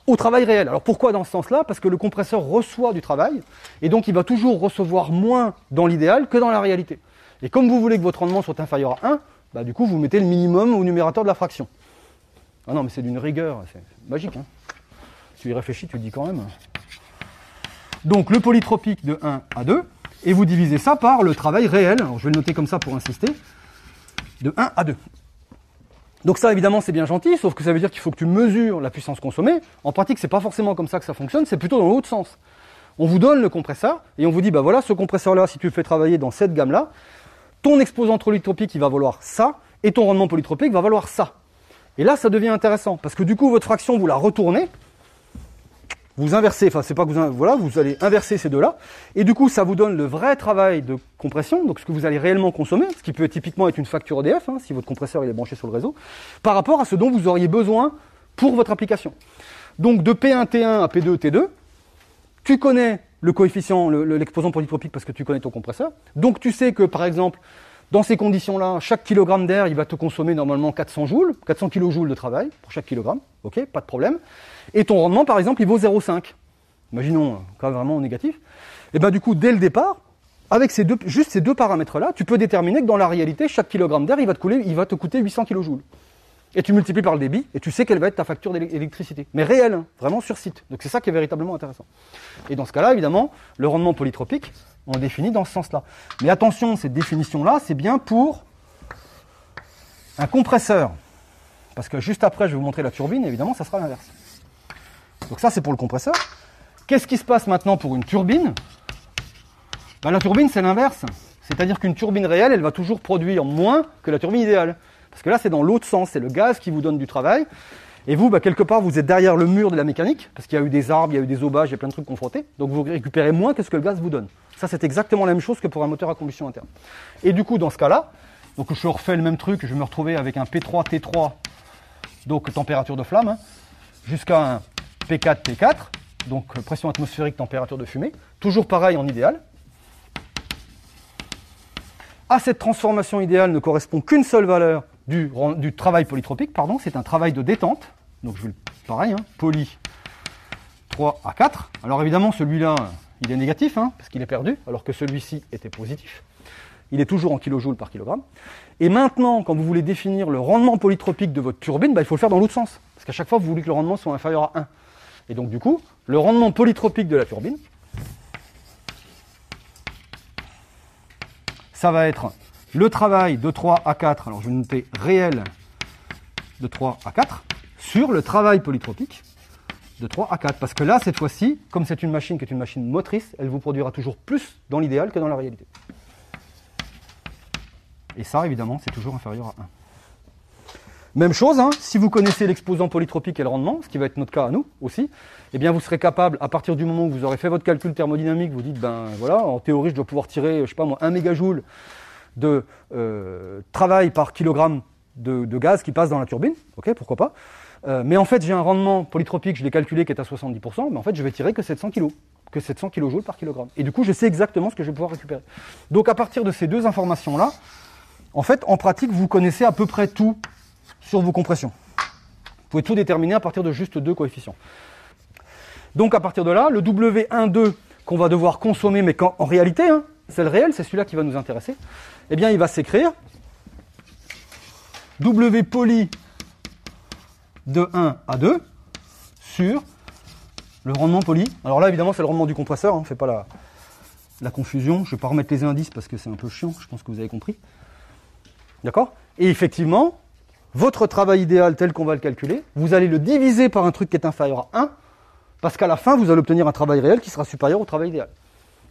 au travail réel. Alors pourquoi dans ce sens-là? Parce que le compresseur reçoit du travail, et donc il va toujours recevoir moins dans l'idéal que dans la réalité. Et comme vous voulez que votre rendement soit inférieur à 1, bah, du coup vous mettez le minimum au numérateur de la fraction. Ah non, mais c'est d'une rigueur, c'est magique. Hein. tu y réfléchis, tu te dis quand même. Donc le polytropique de 1 à 2, et vous divisez ça par le travail réel. Je vais le noter comme ça pour insister. De 1 à 2. Donc ça évidemment c'est bien gentil, sauf que ça veut dire qu'il faut que tu mesures la puissance consommée. En pratique, c'est pas forcément comme ça que ça fonctionne, c'est plutôt dans l'autre sens. On vous donne le compresseur et on vous dit bah voilà, ce compresseur là, si tu le fais travailler dans cette gamme là, ton exposant polytropique il va valoir ça et ton rendement polytropique va valoir ça. Et là, ça devient intéressant, parce que du coup, votre fraction, vous la retournez, vous inversez, enfin, c'est pas que vous, voilà, vous allez inverser ces deux-là, et du coup, ça vous donne le vrai travail de compression, donc ce que vous allez réellement consommer, ce qui peut typiquement être une facture EDF, hein, si votre compresseur est branché sur le réseau, par rapport à ce dont vous auriez besoin pour votre application. Donc, de P1, T1 à P2, T2, tu connais le coefficient, l'exposant polytropique parce que tu connais ton compresseur. Donc, tu sais que, par exemple, dans ces conditions-là, chaque kilogramme d'air, il va te consommer normalement 400 joules, 400 kilojoules de travail pour chaque kilogramme, ok, pas de problème. Et ton rendement, par exemple, il vaut 0,5. Imaginons cas vraiment négatif. Et bien du coup, dès le départ, avec ces deux, juste ces deux paramètres-là, tu peux déterminer que dans la réalité, chaque kilogramme d'air, il va te il va te coûter 800 kilojoules. Et tu multiplies par le débit, et tu sais quelle va être ta facture d'électricité. Mais réelle, hein, vraiment sur site. Donc c'est ça qui est véritablement intéressant. Et dans ce cas-là, évidemment, le rendement polytropique, on le définit dans ce sens-là. Mais attention, cette définition-là, c'est bien pour un compresseur. Parce que juste après, je vais vous montrer la turbine, évidemment, ça sera l'inverse. Donc ça, c'est pour le compresseur. Qu'est-ce qui se passe maintenant pour une turbine? Ben, La turbine, c'est l'inverse. C'est-à-dire qu'une turbine réelle, elle va toujours produire moins que la turbine idéale. Parce que là, c'est dans l'autre sens, c'est le gaz qui vous donne du travail. Et vous, bah, quelque part, vous êtes derrière le mur de la mécanique, parce qu'il y a eu des arbres, il y a eu des aubages, il y a plein de trucs confrontés. Donc vous récupérez moins que ce que le gaz vous donne. Ça, c'est exactement la même chose que pour un moteur à combustion interne. Et du coup, dans ce cas-là, donc je refais le même truc, je vais me retrouver avec un P3, T3, donc température de flamme, hein, jusqu'à un P4, T4, donc pression atmosphérique, température de fumée. Toujours pareil en idéal. À cette transformation idéale ne correspond qu'une seule valeur, du, travail polytropique, pardon, c'est un travail de détente. Donc je vais pareil, hein, poly 3 à 4. Alors évidemment, celui-là, il est négatif, hein, parce qu'il est perdu, alors que celui-ci était positif. Il est toujours en kilojoules par kilogramme. Et maintenant, quand vous voulez définir le rendement polytropique de votre turbine, bah, il faut le faire dans l'autre sens. Parce qu'à chaque fois, vous voulez que le rendement soit inférieur à 1. Et donc du coup, le rendement polytropique de la turbine, ça va être le travail de 3 à 4, alors je vais noter réel de 3 à 4, sur le travail polytropique de 3 à 4. Parce que là, cette fois-ci, comme c'est une machine qui est une machine motrice, elle vous produira toujours plus dans l'idéal que dans la réalité. Et ça, évidemment, c'est toujours inférieur à 1. Même chose, hein, si vous connaissez l'exposant polytropique et le rendement, ce qui va être notre cas à nous aussi, eh bien vous serez capable, à partir du moment où vous aurez fait votre calcul thermodynamique, vous dites, ben voilà, en théorie, je dois pouvoir tirer, je sais pas moi, 1 mégajoule de euh, travail par kilogramme de, gaz qui passe dans la turbine. Ok, pourquoi pas Euh, Mais en fait, j'ai un rendement polytropique, je l'ai calculé, qui est à 70%, mais en fait, je vais tirer que 700 kg, que 700 kJ par kilogramme. Et du coup, je sais exactement ce que je vais pouvoir récupérer. Donc, à partir de ces deux informations-là, en fait, en pratique, vous connaissez à peu près tout sur vos compressions. Vous pouvez tout déterminer à partir de juste deux coefficients. Donc à partir de là, le W12 qu'on va devoir consommer, mais qu'en en réalité, hein, c'est le réel, c'est celui-là qui va nous intéresser, eh bien il va s'écrire W poly de 1 à 2 sur le rendement poly. Alors là, évidemment, c'est le rendement du compresseur, hein, fait pas la, la confusion. Je ne vais pas remettre les indices parce que c'est un peu chiant, je pense que vous avez compris. D'accord Et effectivement, votre travail idéal tel qu'on va le calculer, vous allez le diviser par un truc qui est inférieur à 1, parce qu'à la fin, vous allez obtenir un travail réel qui sera supérieur au travail idéal.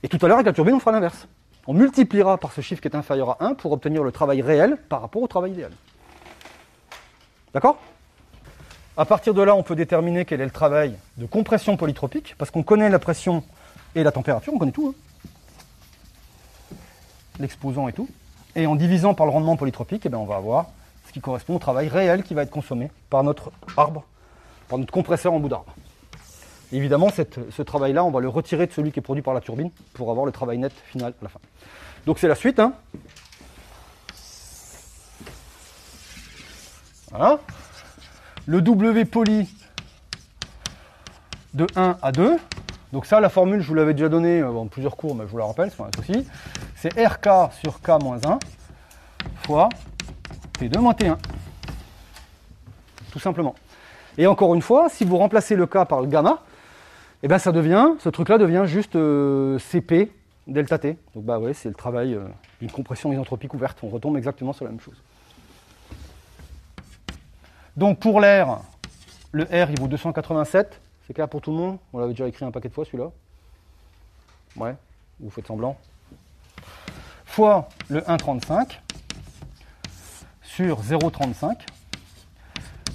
Et tout à l'heure, avec la turbine, on fera l'inverse. On multipliera par ce chiffre qui est inférieur à 1 pour obtenir le travail réel par rapport au travail idéal. D'accord À partir de là, on peut déterminer quel est le travail de compression polytropique, parce qu'on connaît la pression et la température, on connaît tout. hein. L'exposant et tout. Et en divisant par le rendement polytropique, eh bien, on va avoir ce qui correspond au travail réel qui va être consommé par notre arbre, par notre compresseur en bout d'arbre. Évidemment, ce travail-là, on va le retirer de celui qui est produit par la turbine pour avoir le travail net final à la fin. Donc c'est la suite. hein. Voilà. Le W poly de 1 à 2. Donc ça, la formule, je vous l'avais déjà donnée euh, dans plusieurs cours, mais je vous la rappelle, c'est pas un souci. C'est RK sur K moins 1 fois T2 moins T1. Tout simplement. Et encore une fois, si vous remplacez le K par le gamma, eh ben ça devient, ce truc-là devient juste euh, CP delta T. Donc bah ouais, c'est le travail euh, d'une compression isentropique ouverte. On retombe exactement sur la même chose. Donc pour l'air, le R il vaut 287. C'est clair pour tout le monde On l'avait déjà écrit un paquet de fois celui-là. Ouais, vous faites semblant. Fois le 1,35 sur 0,35.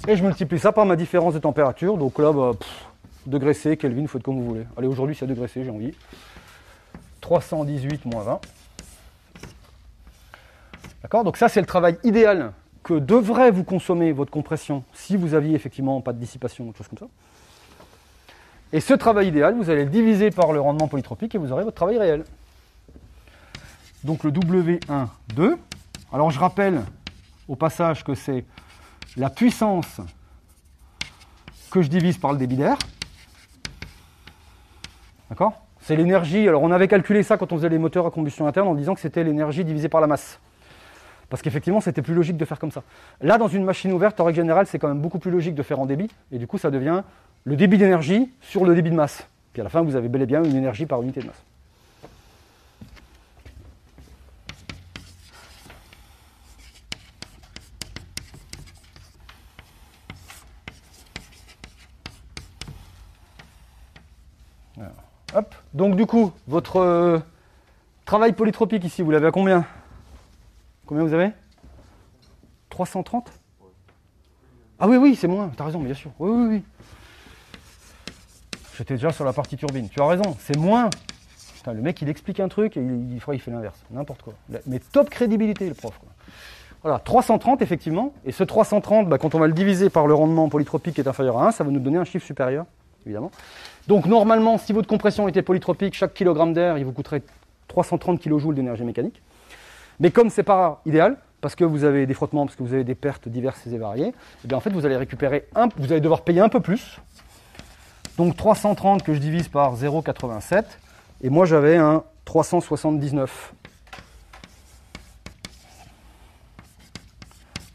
Et je multiplie ça par ma différence de température. Donc là, bah, degré C, Kelvin, faites comme vous voulez. Allez, aujourd'hui c'est à degré C, j'ai envie. 318 moins 20. D'accord? Donc ça, c'est le travail idéal que devrait vous consommer votre compression si vous aviez effectivement pas de dissipation ou autre chose comme ça. Et ce travail idéal, vous allez le diviser par le rendement polytropique et vous aurez votre travail réel. Donc le W1, 2. Alors je rappelle au passage que c'est la puissance que je divise par le débit d'air. D'accord? C'est l'énergie. Alors on avait calculé ça quand on faisait les moteurs à combustion interne en disant que c'était l'énergie divisée par la masse. Parce qu'effectivement, c'était plus logique de faire comme ça. Là, dans une machine ouverte, en règle générale, c'est quand même beaucoup plus logique de faire en débit. Et du coup, ça devient le débit d'énergie sur le débit de masse. Puis à la fin, vous avez bel et bien une énergie par unité de masse. Donc du coup, votre euh, travail polytropique ici, vous l'avez à combien? Combien vous avez? 330 Ah oui, oui, c'est moins, t'as raison, bien sûr. Oui, oui, oui. J'étais déjà sur la partie turbine. Tu as raison, c'est moins. Putain, le mec, il explique un truc et il, il, il fait l'inverse. N'importe quoi. Mais top crédibilité, le prof. Voilà, 330 effectivement. Et ce 330, bah, quand on va le diviser par le rendement polytropique qui est inférieur à 1, ça va nous donner un chiffre supérieur, évidemment. Donc normalement, si votre compression était polytropique, chaque kilogramme d'air, il vous coûterait 330 kJ d'énergie mécanique. Mais comme c'est pas idéal, parce que vous avez des frottements, parce que vous avez des pertes diverses et variées, eh bien en fait vous allez récupérer un, vous allez devoir payer un peu plus. Donc 330 que je divise par 0,87, et moi j'avais un 379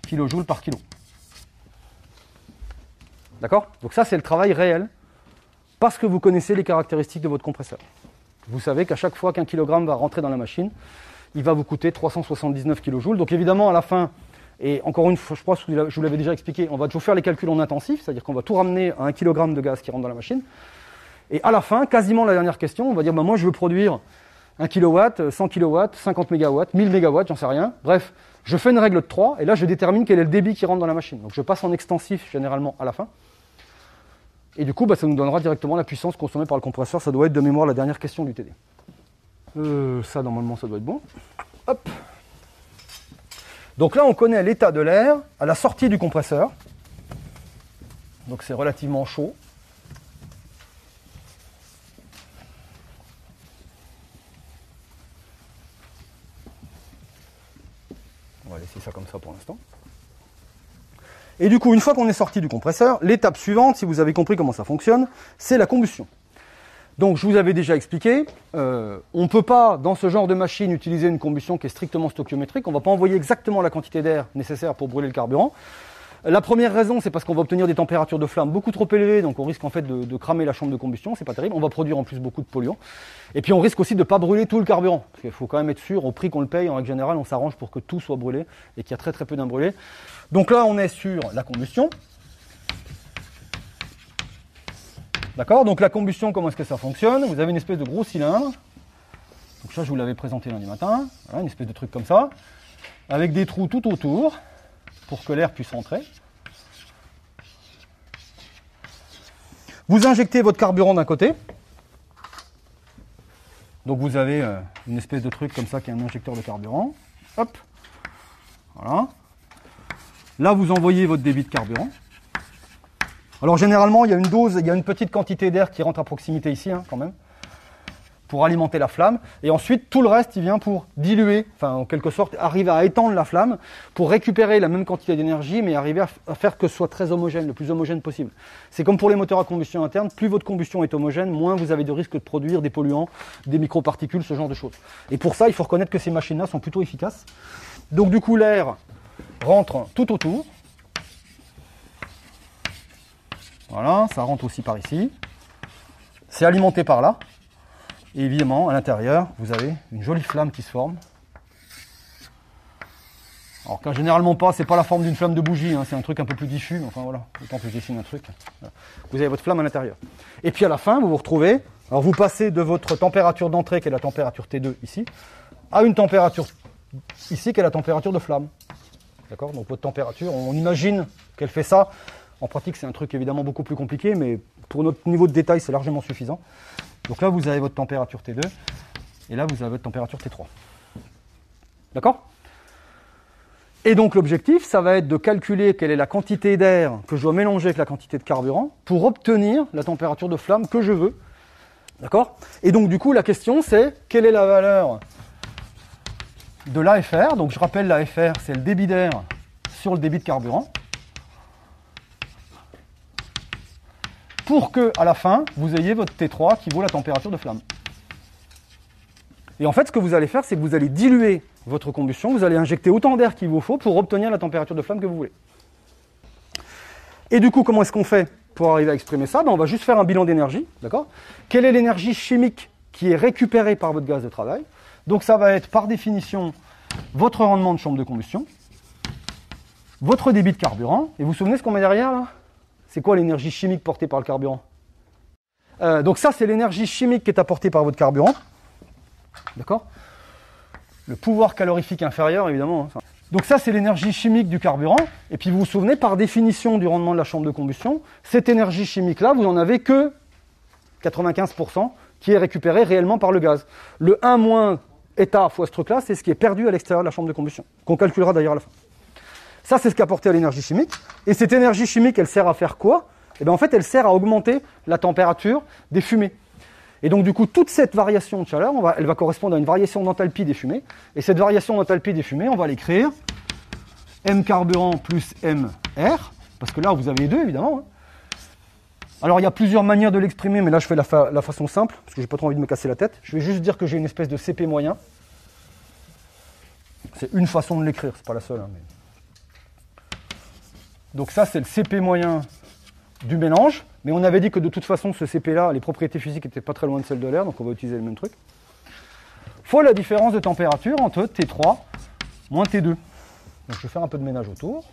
kJ par kilo. D'accord? Donc ça c'est le travail réel, parce que vous connaissez les caractéristiques de votre compresseur. Vous savez qu'à chaque fois qu'un kilogramme va rentrer dans la machine, il va vous coûter 379 kJ. Donc évidemment, à la fin, et encore une fois, je crois que je vous l'avais déjà expliqué, on va toujours faire les calculs en intensif, c'est-à-dire qu'on va tout ramener à un kilogramme de gaz qui rentre dans la machine. Et à la fin, quasiment la dernière question, on va dire, bah, moi je veux produire 1 kW, 100 kW, 50 MW, 1000 MW, j'en sais rien. Bref, je fais une règle de 3, et là je détermine quel est le débit qui rentre dans la machine. Donc je passe en extensif généralement à la fin. Et du coup, bah, ça nous donnera directement la puissance consommée par le compresseur. Ça doit être de mémoire la dernière question du TD. Euh, ça, normalement, ça doit être bon. Hop. Donc là, on connaît l'état de l'air à la sortie du compresseur. Donc c'est relativement chaud. On va laisser ça comme ça pour l'instant. Et du coup, une fois qu'on est sorti du compresseur, l'étape suivante, si vous avez compris comment ça fonctionne, c'est la combustion. Donc je vous avais déjà expliqué, euh, on ne peut pas, dans ce genre de machine, utiliser une combustion qui est strictement stoichiométrique. On ne va pas envoyer exactement la quantité d'air nécessaire pour brûler le carburant. La première raison, c'est parce qu'on va obtenir des températures de flamme beaucoup trop élevées, donc on risque en fait de, cramer la chambre de combustion, c'est pas terrible. On va produire en plus beaucoup de polluants. Et puis on risque aussi de ne pas brûler tout le carburant, parce qu'il faut quand même être sûr, au prix qu'on le paye, en règle générale, on s'arrange pour que tout soit brûlé et qu'il y a très très peu d'imbrûlés. Donc là, on est sur la combustion. D'accord Donc la combustion, comment est-ce que ça fonctionne? Vous avez une espèce de gros cylindre. Donc ça, je vous l'avais présenté lundi matin. Voilà, une espèce de truc comme ça, avec des trous tout autour pour que l'air puisse entrer. Vous injectez votre carburant d'un côté. Donc vous avez euh, une espèce de truc comme ça qui est un injecteur de carburant. Hop. Voilà. Là, vous envoyez votre débit de carburant. Alors généralement, il y a une dose, il y a une petite quantité d'air qui rentre à proximité ici, hein, quand même pour alimenter la flamme. Et ensuite, tout le reste, il vient pour diluer, enfin, en quelque sorte, arriver à étendre la flamme pour récupérer la même quantité d'énergie, mais arriver à, faire que ce soit très homogène, le plus homogène possible. C'est comme pour les moteurs à combustion interne, plus votre combustion est homogène, moins vous avez de risque de produire des polluants, des microparticules, ce genre de choses. Et pour ça, il faut reconnaître que ces machines-là sont plutôt efficaces. Donc du coup, l'air rentre tout autour. Voilà, ça rentre aussi par ici. C'est alimenté par là. Et évidemment, à l'intérieur, vous avez une jolie flamme qui se forme. Alors quand généralement pas, c'est pas la forme d'une flamme de bougie, hein, c'est un truc un peu plus diffus, enfin voilà, autant que je dessine un truc. Vous avez votre flamme à l'intérieur. Et puis à la fin, vous vous retrouvez, alors vous passez de votre température d'entrée, qui est la température T2 ici, à une température ici, qui est la température de flamme. D'accord? Donc votre température, on imagine qu'elle fait ça. En pratique, c'est un truc évidemment beaucoup plus compliqué, mais pour notre niveau de détail, c'est largement suffisant. Donc là, vous avez votre température T2, et là, vous avez votre température T3. D'accord? Et donc l'objectif, ça va être de calculer quelle est la quantité d'air que je dois mélanger avec la quantité de carburant pour obtenir la température de flamme que je veux. D'accord? Et donc du coup, la question, c'est quelle est la valeur de l'AFR? Donc je rappelle, l'AFR, c'est le débit d'air sur le débit de carburant. Pour que, à la fin, vous ayez votre T3 qui vaut la température de flamme. Et en fait, ce que vous allez faire, c'est que vous allez diluer votre combustion, vous allez injecter autant d'air qu'il vous faut pour obtenir la température de flamme que vous voulez. Et du coup, comment est-ce qu'on fait pour arriver à exprimer ça? Ben, On va juste faire un bilan d'énergie, d'accord? Quelle est l'énergie chimique qui est récupérée par votre gaz de travail? Donc ça va être par définition votre rendement de chambre de combustion, votre débit de carburant, et vous vous souvenez ce qu'on met derrière là? C'est quoi l'énergie chimique portée par le carburant euh, Donc ça, c'est l'énergie chimique qui est apportée par votre carburant. D'accord? Le pouvoir calorifique inférieur, évidemment. Hein. Donc ça, c'est l'énergie chimique du carburant. Et puis vous vous souvenez, par définition du rendement de la chambre de combustion, cette énergie chimique-là, vous n'en avez que 95% qui est récupérée réellement par le gaz. Le 1 moins état fois ce truc-là, c'est ce qui est perdu à l'extérieur de la chambre de combustion, qu'on calculera d'ailleurs à la fin. Ça, c'est ce qu'apportait l'énergie chimique. Et cette énergie chimique, elle sert à faire quoi? Eh bien, en fait, elle sert à augmenter la température des fumées. Et donc, du coup, toute cette variation de chaleur, elle va correspondre à une variation d'enthalpie des fumées. Et cette variation d'enthalpie des fumées, on va l'écrire M carburant plus MR, parce que là, vous avez deux, évidemment. Hein. Alors, il y a plusieurs manières de l'exprimer, mais là, je fais la, façon simple, parce que j'ai pas trop envie de me casser la tête. Je vais juste dire que j'ai une espèce de CP moyen. C'est une façon de l'écrire, c'est pas la seule. Hein. Donc ça, c'est le CP moyen du mélange. Mais on avait dit que de toute façon, ce CP-là, les propriétés physiques n'étaient pas très loin de celles de l'air, donc on va utiliser le même truc. Fois la différence de température entre T3 moins T2. Donc je vais faire un peu de ménage autour.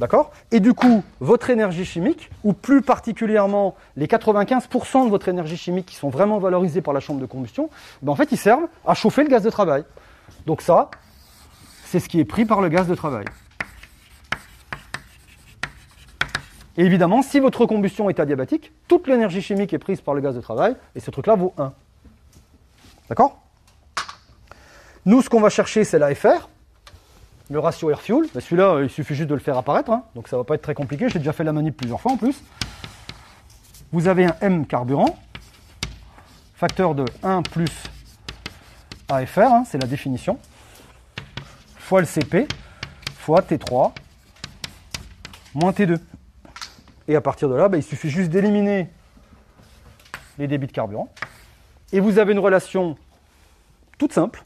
D'accord Et du coup, votre énergie chimique, ou plus particulièrement les 95% de votre énergie chimique qui sont vraiment valorisés par la chambre de combustion, ben en fait, ils servent à chauffer le gaz de travail. Donc ça, c'est ce qui est pris par le gaz de travail. Et évidemment, si votre combustion est adiabatique, toute l'énergie chimique est prise par le gaz de travail, et ce truc-là vaut 1. D'accord? Nous, ce qu'on va chercher, c'est l'AFR, le ratio air-fuel. Celui-là, il suffit juste de le faire apparaître, hein. donc ça ne va pas être très compliqué. J'ai déjà fait la manip plusieurs fois en plus. Vous avez un M carburant, facteur de 1 plus AFR, hein, c'est la définition, fois le CP, fois T3, moins T2. Et à partir de là, bah, il suffit juste d'éliminer les débits de carburant. Et vous avez une relation toute simple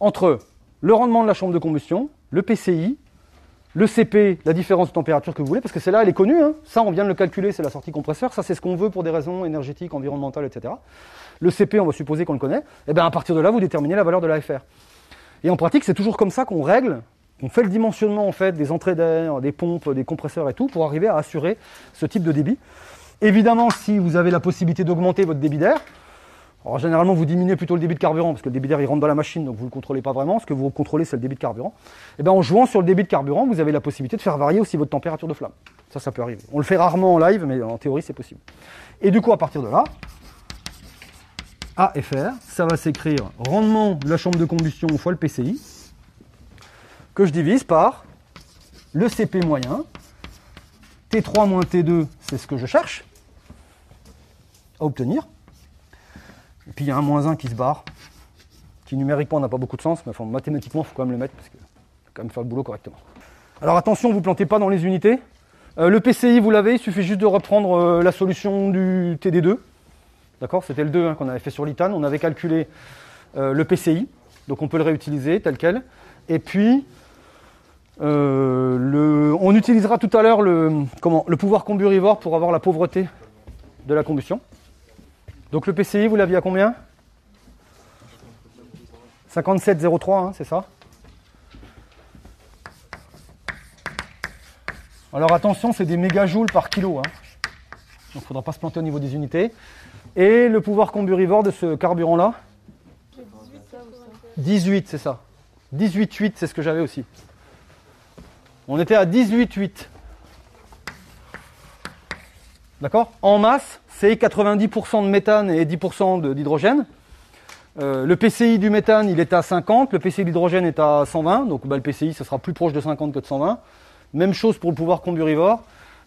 entre le rendement de la chambre de combustion, le PCI, le CP, la différence de température que vous voulez, parce que celle-là, elle est connue. Hein. Ça, on vient de le calculer, c'est la sortie compresseur. Ça, c'est ce qu'on veut pour des raisons énergétiques, environnementales, etc. Le CP, on va supposer qu'on le connaît. Et eh bien, à partir de là, vous déterminez la valeur de l'AFR. Et en pratique, c'est toujours comme ça qu'on règle on fait le dimensionnement en fait des entrées d'air, des pompes, des compresseurs et tout pour arriver à assurer ce type de débit. Évidemment, si vous avez la possibilité d'augmenter votre débit d'air, alors généralement vous diminuez plutôt le débit de carburant parce que le débit d'air il rentre dans la machine donc vous ne le contrôlez pas vraiment. Ce que vous contrôlez c'est le débit de carburant. Et eh bien en jouant sur le débit de carburant, vous avez la possibilité de faire varier aussi votre température de flamme. Ça, ça peut arriver. On le fait rarement en live, mais en théorie c'est possible. Et du coup à partir de là, AFR, ça va s'écrire rendement de la chambre de combustion fois le PCI que je divise par le CP moyen. T3 moins T2, c'est ce que je cherche à obtenir. Et puis il y a un moins 1 qui se barre, qui numériquement n'a pas beaucoup de sens, mais mathématiquement, il faut quand même le mettre parce qu'il faut quand même faire le boulot correctement. Alors attention, vous ne plantez pas dans les unités. Euh, le PCI, vous l'avez, il suffit juste de reprendre euh, la solution du TD2. D'accord C'était le 2 hein, qu'on avait fait sur l'ITAN. On avait calculé euh, le PCI, donc on peut le réutiliser tel quel. Et puis, on utilisera tout à l'heure le, le pouvoir comburivore pour avoir la pauvreté de la combustion. Donc le PCI, vous l'aviez à combien? 57,03, hein, c'est ça? Alors attention, c'est des mégajoules par kilo. Hein. Donc il ne faudra pas se planter au niveau des unités. Et le pouvoir comburivore de ce carburant-là? 18, c'est ça. 18,8, c'est ce que j'avais aussi. On était à 18,8. D'accord En masse, c'est 90% de méthane et 10% d'hydrogène. Euh, le PCI du méthane, il est à 50, le PCI de l'hydrogène est à 120, donc bah, le PCI, ça sera plus proche de 50 que de 120. Même chose pour le pouvoir comburivore,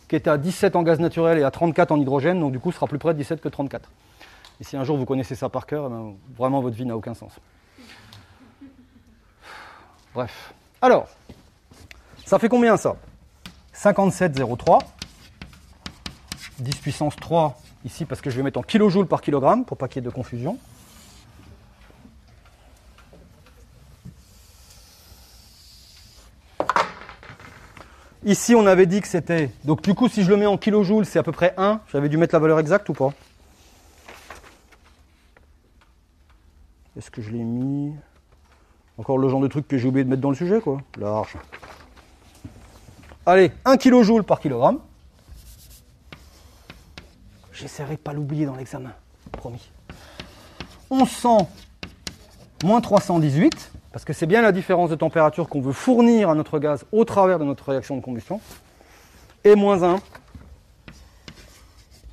qui est à 17 en gaz naturel et à 34 en hydrogène, donc du coup, ce sera plus près de 17 que 34. Et si un jour vous connaissez ça par cœur, eh ben, vraiment votre vie n'a aucun sens. Bref. Alors, ça fait combien ça? 57,03. 10 puissance 3 ici parce que je vais mettre en kilojoules par kilogramme pour pas qu'il y ait de confusion. Ici, on avait dit que c'était... Donc du coup, si je le mets en kilojoules, c'est à peu près 1. J'avais dû mettre la valeur exacte ou pas? Est-ce que je l'ai mis? Encore le genre de truc que j'ai oublié de mettre dans le sujet, quoi. Large. Allez, 1 kJ par kilogramme. J'essaierai pas l'oublier dans l'examen, promis. 1100 moins 318, parce que c'est bien la différence de température qu'on veut fournir à notre gaz au travers de notre réaction de combustion. Et moins 1,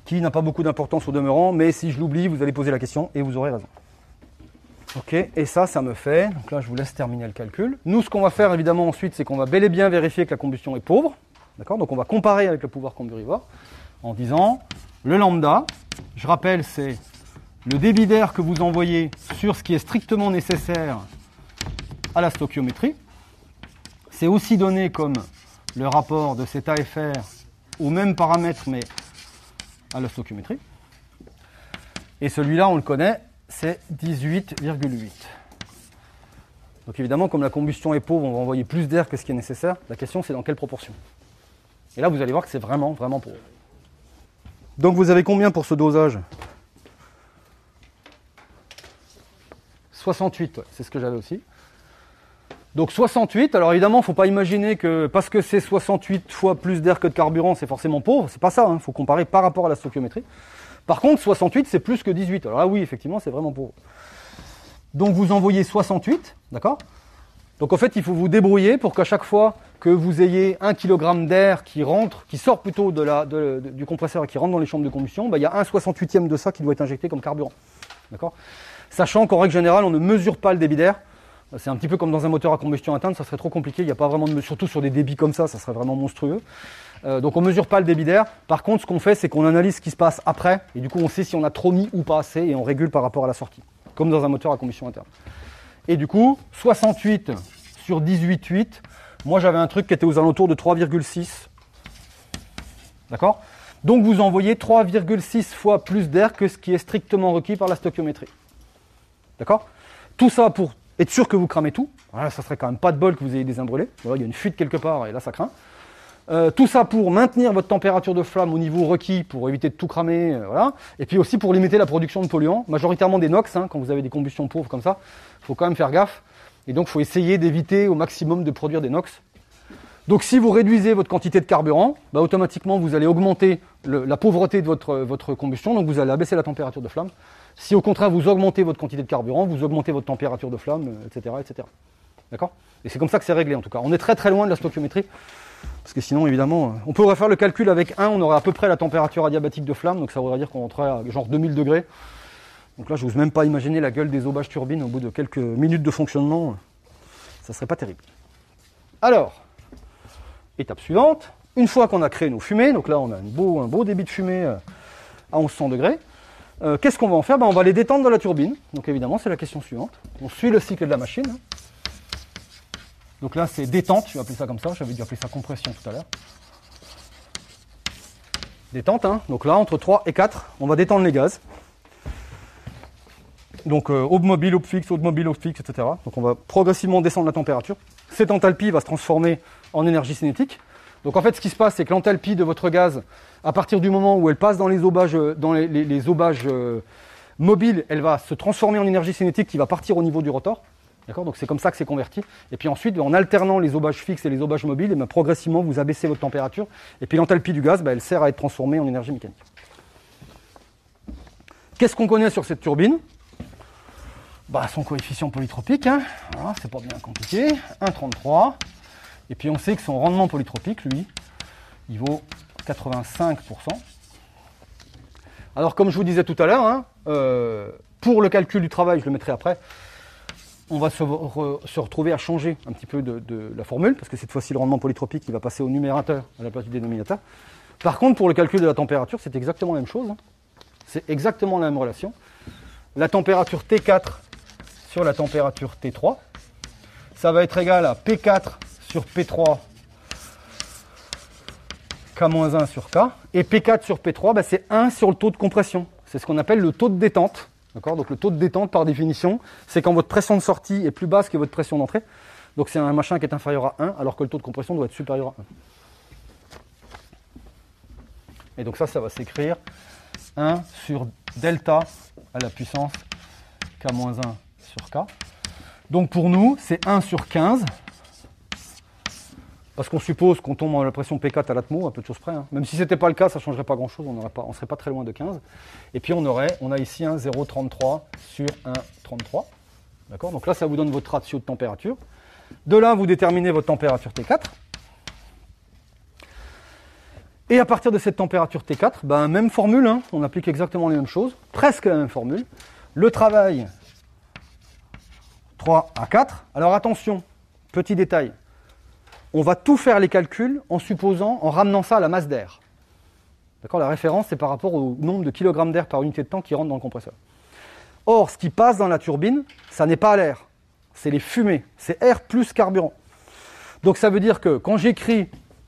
qui n'a pas beaucoup d'importance au demeurant, mais si je l'oublie, vous allez poser la question et vous aurez raison. Ok, et ça, ça me fait, donc là je vous laisse terminer le calcul. Nous, ce qu'on va faire évidemment ensuite, c'est qu'on va bel et bien vérifier que la combustion est pauvre. D'accord? Donc on va comparer avec le pouvoir comburivore en disant le lambda, je rappelle, c'est le débit d'air que vous envoyez sur ce qui est strictement nécessaire à la stoichiométrie. C'est aussi donné comme le rapport de cet AFR au même paramètre mais à la stoichiométrie. Et celui-là, on le connaît, c'est 18,8. Donc évidemment, comme la combustion est pauvre, on va envoyer plus d'air que ce qui est nécessaire. La question, c'est dans quelle proportion? Et là, vous allez voir que c'est vraiment, vraiment pauvre. Donc vous avez combien pour ce dosage? 68, c'est ce que j'avais aussi. Donc 68, alors évidemment, il ne faut pas imaginer que parce que c'est 68 fois plus d'air que de carburant, c'est forcément pauvre. C'est pas ça, il hein. faut comparer par rapport à la stoichiométrie. Par contre, 68, c'est plus que 18. Alors là, oui, effectivement, c'est vraiment pauvre. Donc vous envoyez 68, d'accord? Donc en fait, il faut vous débrouiller pour qu'à chaque fois que vous ayez un kg d'air qui rentre, qui sort plutôt du compresseur et qui rentre dans les chambres de combustion, bah, il y a un 68e de ça qui doit être injecté comme carburant. D'accord? Sachant qu'en règle générale, on ne mesure pas le débit d'air. C'est un petit peu comme dans un moteur à combustion interne, ça serait trop compliqué. Il n'y a pas vraiment de, surtout sur des débits comme ça, ça serait vraiment monstrueux. Euh, donc on mesure pas le débit d'air. Par contre, ce qu'on fait, c'est qu'on analyse ce qui se passe après, et du coup, on sait si on a trop mis ou pas assez, et on régule par rapport à la sortie, comme dans un moteur à combustion interne. Et du coup, 68 sur 18,8, moi j'avais un truc qui était aux alentours de 3,6. D'accord? Donc vous envoyez 3,6 fois plus d'air que ce qui est strictement requis par la stoichiométrie. D'accord? Tout ça pour être sûr que vous cramez tout. Voilà, ça serait quand même pas de bol que vous ayez des. Voilà, il y a une fuite quelque part et là ça craint. Euh, tout ça pour maintenir votre température de flamme au niveau requis pour éviter de tout cramer, euh, voilà. Et puis aussi pour limiter la production de polluants, majoritairement des NOx, hein, quand vous avez des combustions pauvres comme ça, il faut quand même faire gaffe. Et donc il faut essayer d'éviter au maximum de produire des NOx. Donc si vous réduisez votre quantité de carburant, bah, automatiquement vous allez augmenter le- la pauvreté de votre, votre combustion, donc vous allez abaisser la température de flamme. Si au contraire vous augmentez votre quantité de carburant, vous augmentez votre température de flamme, euh, etc. etc. D'accord? Et c'est comme ça que c'est réglé en tout cas. On est très très loin de la stoichiométrie, parce que sinon évidemment, on pourrait faire le calcul avec 1, on aurait à peu près la température adiabatique de flamme, donc ça voudrait dire qu'on rentrait à genre 2000 degrés. Donc là je n'ose même pas imaginer la gueule des aubages turbines au bout de quelques minutes de fonctionnement. Ça serait pas terrible. Alors, Étape suivante, une fois qu'on a créé nos fumées, donc là on a un beau débit de fumée euh, à 1100 degrés, euh, qu'est-ce qu'on va en faire? Ben, On va les détendre dans la turbine. Donc évidemment c'est la question suivante. On suit le cycle de la machine. Donc là c'est détente, je vais appeler ça comme ça, j'avais dû appeler ça compression tout à l'heure. Détente, hein. donc là entre 3 et 4, on va détendre les gaz. Donc euh, aube mobile, aube fixe, aube mobile, aube fixe, etc. Donc on va progressivement descendre la température. Cette enthalpie va se transformer en énergie cinétique. Donc en fait, ce qui se passe, c'est que l'enthalpie de votre gaz, à partir du moment où elle passe dans les aubages, euh, dans les, euh, mobiles, elle va se transformer en énergie cinétique qui va partir au niveau du rotor. D'accord Donc c'est comme ça que c'est converti. Et puis ensuite, en alternant les aubages fixes et les aubages mobiles, eh ben, progressivement vous abaissez votre température. Et puis l'enthalpie du gaz, ben, elle sert à être transformée en énergie mécanique. Qu'est-ce qu'on connaît sur cette turbine? Bah, son coefficient polytropique, hein. C'est pas bien compliqué, 1,33. Et puis on sait que son rendement polytropique, lui, il vaut 85%. Alors comme je vous disais tout à l'heure, hein, euh, pour le calcul du travail, je le mettrai après, on va se, re- se retrouver à changer un petit peu de, de la formule, parce que cette fois-ci le rendement polytropique, il va passer au numérateur à la place du dénominateur. Par contre, pour le calcul de la température, c'est exactement la même chose. hein. C'est exactement la même relation. La température T4 sur la température T3. Ça va être égal à P4 sur P3 K-1 sur K. Et P4 sur P3, bah, c'est 1 sur le taux de compression. C'est ce qu'on appelle le taux de détente. Donc le taux de détente, par définition, c'est quand votre pression de sortie est plus basse que votre pression d'entrée. Donc c'est un machin qui est inférieur à 1, alors que le taux de compression doit être supérieur à 1. Et donc ça, ça va s'écrire 1 sur delta à la puissance K-1 sur K. Donc pour nous, c'est 1 sur 15. Parce qu'on suppose qu'on tombe à la pression P4 à l'atmo, à peu de choses près. hein. Même si ce n'était pas le cas, ça ne changerait pas grand-chose, on ne serait pas très loin de 15. Et puis on aurait, on a ici un 0,33 sur 1,33. D'accord? Donc là, ça vous donne votre ratio de température. De là, vous déterminez votre température T4. Et à partir de cette température T4, ben, même formule, hein, on applique exactement les mêmes choses, presque la même formule. Le travail, 3 à 4. Alors attention, petit détail, on va tout faire les calculs en supposant, en ramenant ça à la masse d'air. D'accord La référence, c'est par rapport au nombre de kilogrammes d'air par unité de temps qui rentre dans le compresseur. Or, ce qui passe dans la turbine, ça n'est pas l'air, c'est les fumées, c'est air plus carburant. Donc ça veut dire que quand j'écris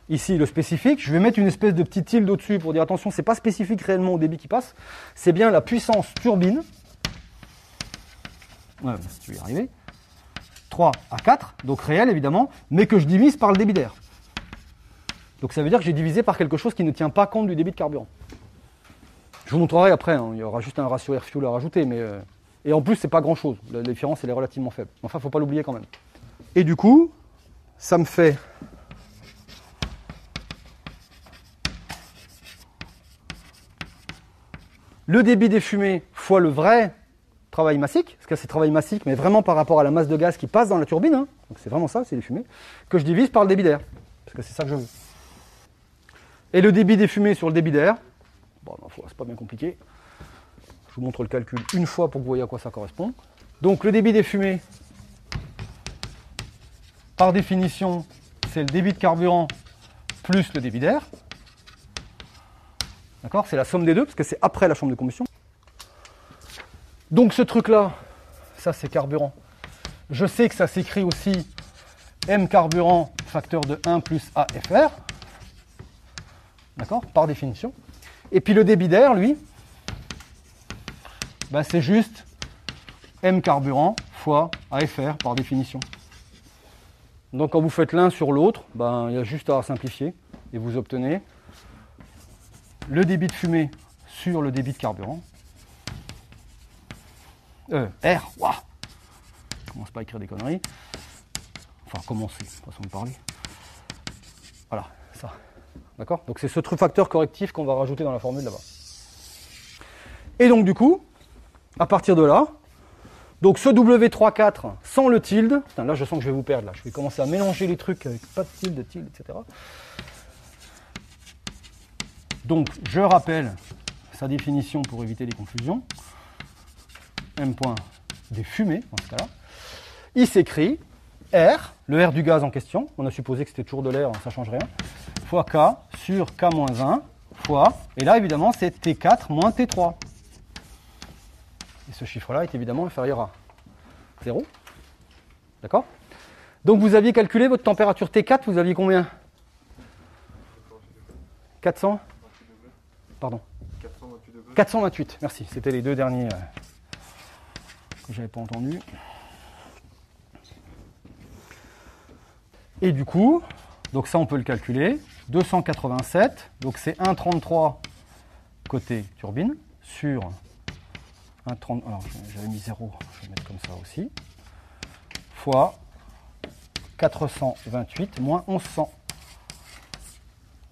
ici le spécifique, je vais mettre une espèce de petite tilde au-dessus pour dire attention, c'est pas spécifique réellement au débit qui passe, c'est bien la puissance turbine. Tu y. 3 à 4, donc réel évidemment, mais que je divise par le débit d'air. Donc ça veut dire que j'ai divisé par quelque chose qui ne tient pas compte du débit de carburant. Je vous montrerai après, hein, il y aura juste un ratio air fuel à rajouter, mais euh, et en plus c'est pas grand chose, la différence elle est relativement faible. Enfin, faut pas l'oublier quand même. Et du coup, ça me fait le débit des fumées fois le vrai travail massique, parce que c'est travail massique, mais vraiment par rapport à la masse de gaz qui passe dans la turbine. hein. donc c'est vraiment ça, c'est les fumées, que je divise par le débit d'air, parce que c'est ça que je veux. Et le débit des fumées sur le débit d'air, bon, c'est pas bien compliqué. Je vous montre le calcul une fois pour que vous voyez à quoi ça correspond. Donc le débit des fumées, par définition, c'est le débit de carburant plus le débit d'air. D'accord? C'est la somme des deux, parce que c'est après la chambre de combustion. Donc ce truc-là, ça c'est carburant. Je sais que ça s'écrit aussi M carburant facteur de 1 plus AFR. D'accord Par définition. Et puis le débit d'air, lui, bah, c'est juste M carburant fois AFR par définition. Donc quand vous faites l'un sur l'autre, ben, il y a juste à simplifier et vous obtenez le débit de fumée sur le débit de carburant. Euh, R, waouh Commence pas à écrire des conneries. Enfin, commencer, façon de parler. Voilà, ça. D'accord? Donc c'est ce truc facteur correctif qu'on va rajouter dans la formule là-bas. Et donc du coup, à partir de là, donc ce W34 sans le tilde, là je sens que je vais vous perdre, là. je vais commencer à mélanger les trucs avec pas de tilde, tilde, etc. Donc je rappelle sa définition pour éviter les confusions. M point des fumées, dans ce cas-là. Il s'écrit R, le R du gaz en question, on a supposé que c'était toujours de l'air, ça ne change rien, fois K sur K-1 fois, et là évidemment c'est T4 moins T3. Et ce chiffre-là est évidemment inférieur à 0. D'accord? Donc vous aviez calculé votre température T4, vous aviez combien? 400 Pardon 428 merci. C'était les deux derniers euh, n'avais pas entendu. Et du coup, donc ça on peut le calculer, 287, donc c'est 1,33 côté turbine sur alors j'avais mis 0, je vais mettre comme ça aussi, fois 428 moins 1100.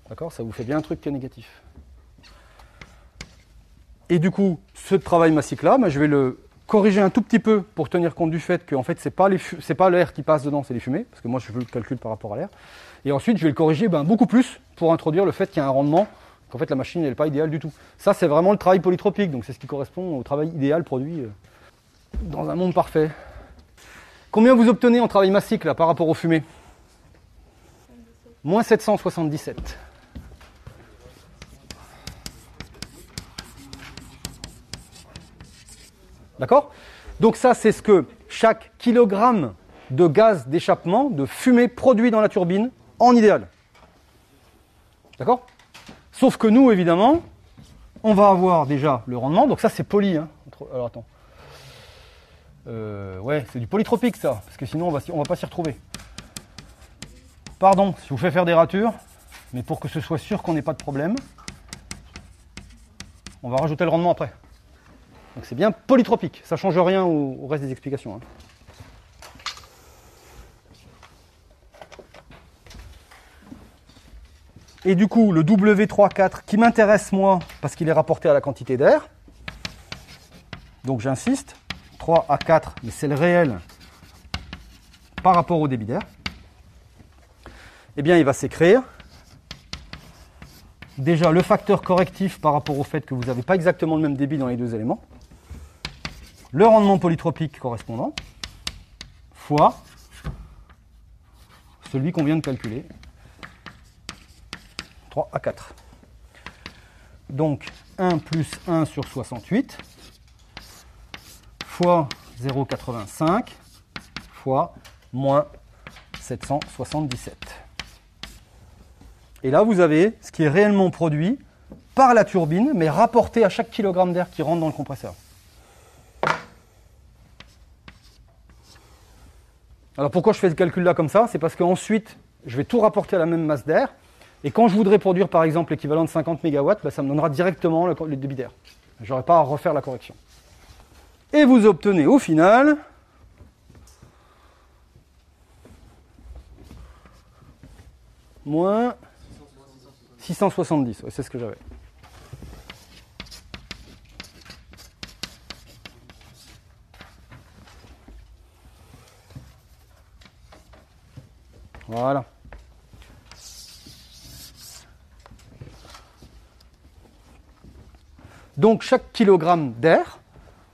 D'accord Ça vous fait bien un truc qui est négatif. Et du coup, ce travail massique là, je vais le corriger un tout petit peu pour tenir compte du fait que en fait, ce n'est pas l'air qui passe dedans, c'est les fumées, parce que moi je veux le calcul par rapport à l'air. Et ensuite, je vais le corriger ben, beaucoup plus pour introduire le fait qu'il y a un rendement qu'en fait la machine n'est pas idéale du tout. Ça, c'est vraiment le travail polytropique, donc c'est ce qui correspond au travail idéal produit euh, dans un monde parfait. Combien vous obtenez en travail massique là par rapport aux fumées? Moins 777. D'accord? Donc ça, c'est ce que chaque kilogramme de gaz d'échappement, de fumée produit dans la turbine en idéal. D'accord? Sauf que nous, évidemment, on va avoir déjà le rendement. Donc ça, c'est poli. Hein. Alors attends. Euh, ouais, c'est du polytropique ça, parce que sinon on va, on va pas s'y retrouver. Pardon, si vous faites faire des ratures, mais pour que ce soit sûr qu'on n'ait pas de problème, on va rajouter le rendement après. Donc c'est bien polytropique, ça ne change rien au, reste des explications. Hein. Et du coup, le W34 qui m'intéresse moi, parce qu'il est rapporté à la quantité d'air, donc j'insiste, 3 à 4, mais c'est le réel par rapport au débit d'air, eh bien il va s'écrire déjà le facteur correctif par rapport au fait que vous n'avez pas exactement le même débit dans les deux éléments, le rendement polytropique correspondant, fois celui qu'on vient de calculer, à 4. Donc 1 plus 1 sur 68 fois 0,85 fois moins 777. Et là, vous avez ce qui est réellement produit par la turbine, mais rapporté à chaque kilogramme d'air qui rentre dans le compresseur. Alors pourquoi je fais ce calcul là comme ça? C'est parce qu'ensuite, je vais tout rapporter à la même masse d'air, et quand je voudrais produire par exemple l'équivalent de 50 MW, bah, ça me donnera directement le, débit d'air. Je n'aurai pas à refaire la correction. Et vous obtenez au final moins 670. c'est ce que j'avais. Voilà. Donc chaque kilogramme d'air,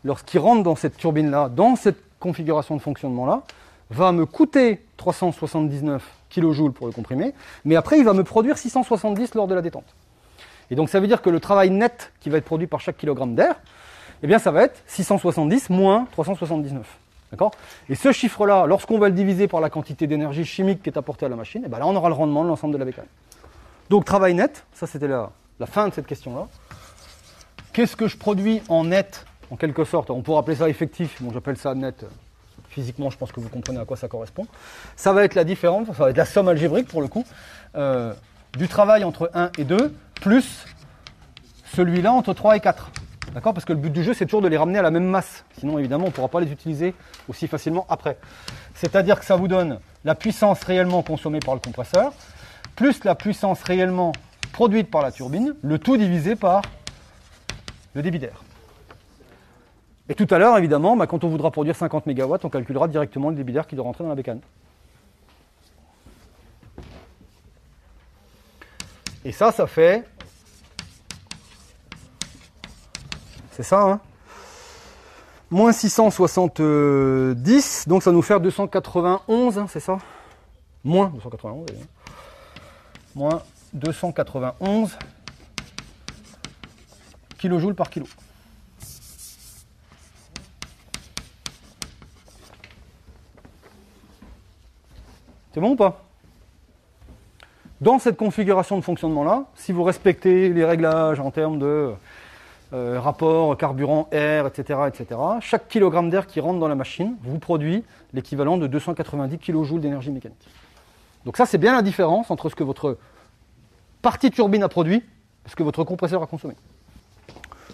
lorsqu'il rentre dans cette turbine-là, dans cette configuration de fonctionnement-là, va me coûter 379 kJ pour le comprimer, mais après il va me produire 670 lors de la détente. Et donc ça veut dire que le travail net qui va être produit par chaque kilogramme d'air, eh bien ça va être 670 moins 379. D'accord Et ce chiffre-là, lorsqu'on va le diviser par la quantité d'énergie chimique qui est apportée à la machine, eh bien là on aura le rendement de l'ensemble de la bécane. Donc travail net, ça c'était la, fin de cette question-là. Qu'est-ce que je produis en net, en quelque sorte On pourrait appeler ça effectif, bon j'appelle ça net. Physiquement, je pense que vous comprenez à quoi ça correspond. Ça va être la différence, ça va être la somme algébrique pour le coup, euh, du travail entre 1 et 2, plus celui-là entre 3 et 4. D'accord Parce que le but du jeu, c'est toujours de les ramener à la même masse. Sinon, évidemment, on ne pourra pas les utiliser aussi facilement après. C'est-à-dire que ça vous donne la puissance réellement consommée par le compresseur, plus la puissance réellement produite par la turbine, le tout divisé par le débit d'air. Et tout à l'heure, évidemment, bah, quand on voudra produire 50 MW, on calculera directement le débit d'air qui doit rentrer dans la bécane. Et ça, ça fait... C'est ça, hein. Moins 670, donc ça nous fait 291, hein, c'est ça? Moins 291, Moins 291 kJ par kilo. C'est bon ou pas? Dans cette configuration de fonctionnement-là, si vous respectez les réglages en termes de euh, rapport carburant, air, etc., etc., chaque kilogramme d'air qui rentre dans la machine vous produit l'équivalent de 290 kJ d'énergie mécanique. Donc ça, c'est bien la différence entre ce que votre partie turbine a produit et ce que votre compresseur a consommé.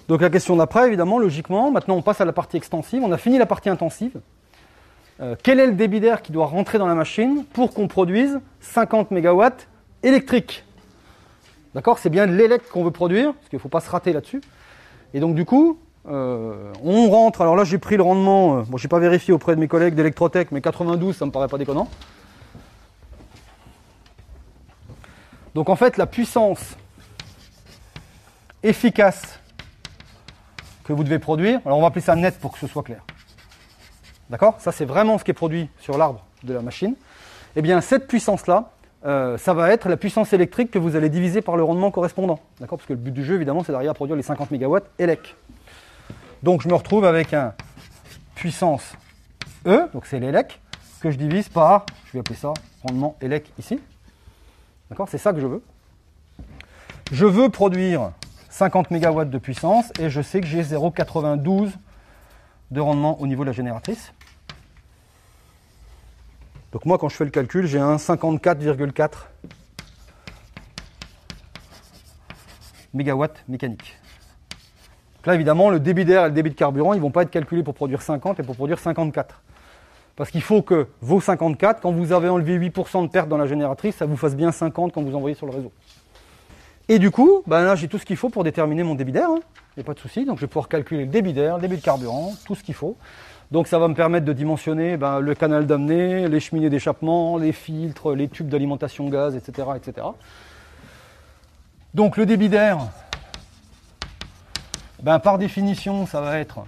Donc la question d'après, évidemment, logiquement, maintenant on passe à la partie extensive. On a fini la partie intensive. Euh, quel est le débit d'air qui doit rentrer dans la machine pour qu'on produise 50 MW électriques? D'accord? C'est bien l'élect qu'on veut produire, parce qu'il ne faut pas se rater là-dessus. Et donc du coup, euh, on rentre, alors là j'ai pris le rendement, euh, bon j'ai pas vérifié auprès de mes collègues d'Electrotech, mais 92 ça me paraît pas déconnant. Donc en fait la puissance efficace que vous devez produire, alors on va appeler ça net pour que ce soit clair. D'accord? Ça, c'est vraiment ce qui est produit sur l'arbre de la machine. Eh bien, cette puissance-là, euh, ça va être la puissance électrique que vous allez diviser par le rendement correspondant. D'accord Parce que le but du jeu, évidemment, c'est d'arriver à produire les 50 MW ELEC. Donc, je me retrouve avec un puissance E, donc c'est l'ELEC, que je divise par, je vais appeler ça rendement ELEC ici. D'accord C'est ça que je veux. Je veux produire 50 MW de puissance et je sais que j'ai 0,92 de rendement au niveau de la génératrice. Donc moi, quand je fais le calcul, j'ai un 54,4 MW mécanique. Donc là, évidemment, le débit d'air et le débit de carburant, ils ne vont pas être calculés pour produire 50 et pour produire 54. Parce qu'il faut que vos 54, quand vous avez enlevé 8% de perte dans la génératrice, ça vous fasse bien 50 quand vous envoyez sur le réseau. Et du coup, ben là, j'ai tout ce qu'il faut pour déterminer mon débit d'air. Hein. Il n'y a pas de souci. Donc, je vais pouvoir calculer le débit d'air, le débit de carburant, tout ce qu'il faut. Donc ça va me permettre de dimensionner ben, le canal d'amener, les cheminées d'échappement, les filtres, les tubes d'alimentation gaz, etc., etc. Donc le débit d'air, ben, par définition, ça va être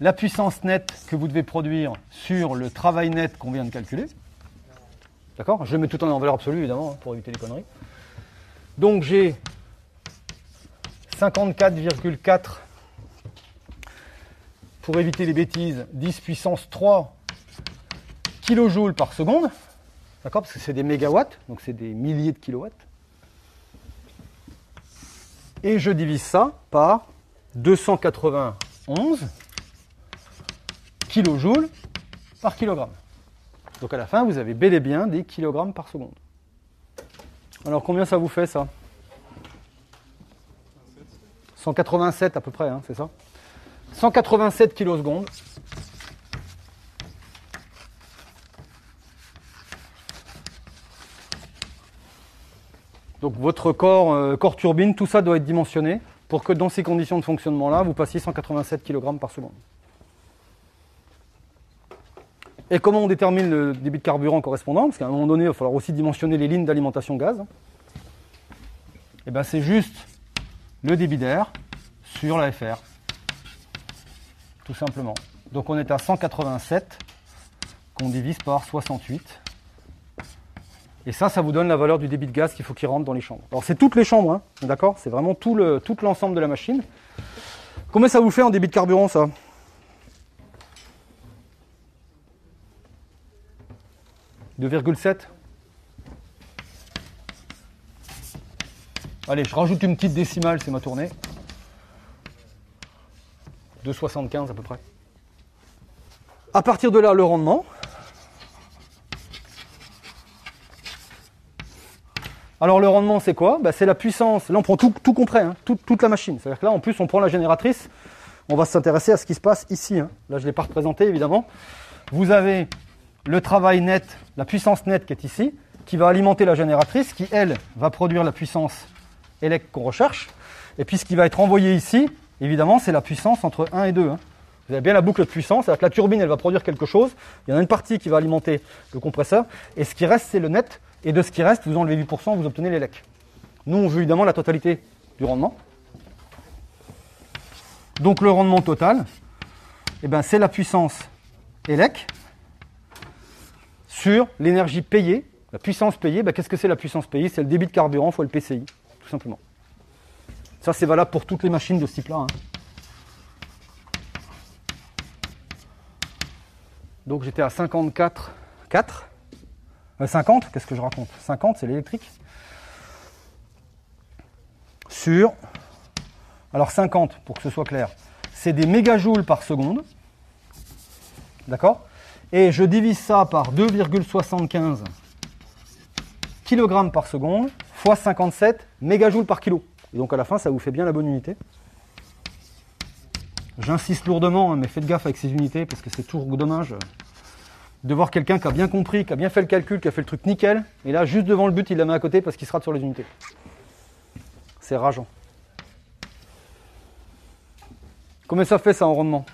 la puissance nette que vous devez produire sur le travail net qu'on vient de calculer. D'accord? Je mets tout en valeur absolue, évidemment, hein, pour éviter les conneries. Donc j'ai 54,4 pour éviter les bêtises, 10 puissance 3 kJ par seconde, d'accord Parce que c'est des mégawatts, donc c'est des milliers de kilowatts. Et je divise ça par 291 kJ par kilogramme. Donc à la fin, vous avez bel et bien des kilogrammes par seconde. Alors combien ça vous fait ça? 187 à peu près, hein, c'est ça? 187 kilosecondes. Donc votre corps, euh, corps turbine, tout ça doit être dimensionné pour que dans ces conditions de fonctionnement-là, vous passiez 187 kg par seconde. Et comment on détermine le débit de carburant correspondant? Parce qu'à un moment donné, il va falloir aussi dimensionner les lignes d'alimentation gaz. Et ben c'est juste le débit d'air sur la FR. Tout simplement. Donc on est à 187 qu'on divise par 68. Et ça, ça vous donne la valeur du débit de gaz qu'il faut qu'il rentre dans les chambres. Alors c'est toutes les chambres, hein, d'accord? C'est vraiment tout le, tout l'ensemble de la machine. Combien ça vous fait en débit de carburant ça « 2,7 Allez, je rajoute une petite décimale, c'est ma tournée. 2,75 à peu près. À partir de là, le rendement. Alors le rendement, c'est quoi? Bah, C'est la puissance. Là, on prend tout, tout compris, hein, toute la machine. C'est-à-dire que là, en plus, on prend la génératrice. On va s'intéresser à ce qui se passe ici. Hein. Là, je ne l'ai pas représenté, évidemment. Vous avez le travail net, la puissance nette qui est ici, qui va alimenter la génératrice, qui, elle, va produire la puissance électrique qu'on recherche. Et puis, ce qui va être envoyé ici, évidemment, c'est la puissance entre 1 et 2. Vous avez bien la boucle de puissance, c'est-à-dire que la turbine, elle va produire quelque chose. Il y en a une partie qui va alimenter le compresseur, et ce qui reste, c'est le net. Et de ce qui reste, vous enlevez 8%, vous obtenez l'élec. Nous, on veut évidemment la totalité du rendement. Donc le rendement total, eh ben, c'est la puissance élec sur l'énergie payée. La puissance payée, ben, qu'est-ce que c'est la puissance payée? C'est le débit de carburant fois le PCI, tout simplement. Ça, c'est valable pour toutes les machines de ce type-là. Hein. Donc j'étais à 54, 4. 50, qu'est-ce que je raconte? 50, c'est l'électrique. Sur, alors 50, pour que ce soit clair, c'est des mégajoules par seconde. D'accord? Et je divise ça par 2,75 kg par seconde fois 57 mégajoules par kilo. Et donc à la fin, ça vous fait bien la bonne unité. J'insiste lourdement, hein, mais faites gaffe avec ces unités parce que c'est toujours dommage de voir quelqu'un qui a bien compris, qui a bien fait le calcul, qui a fait le truc nickel, et là, juste devant le but, il la met à côté parce qu'il se rate sur les unités. C'est rageant. Combien ça fait ça en rendement?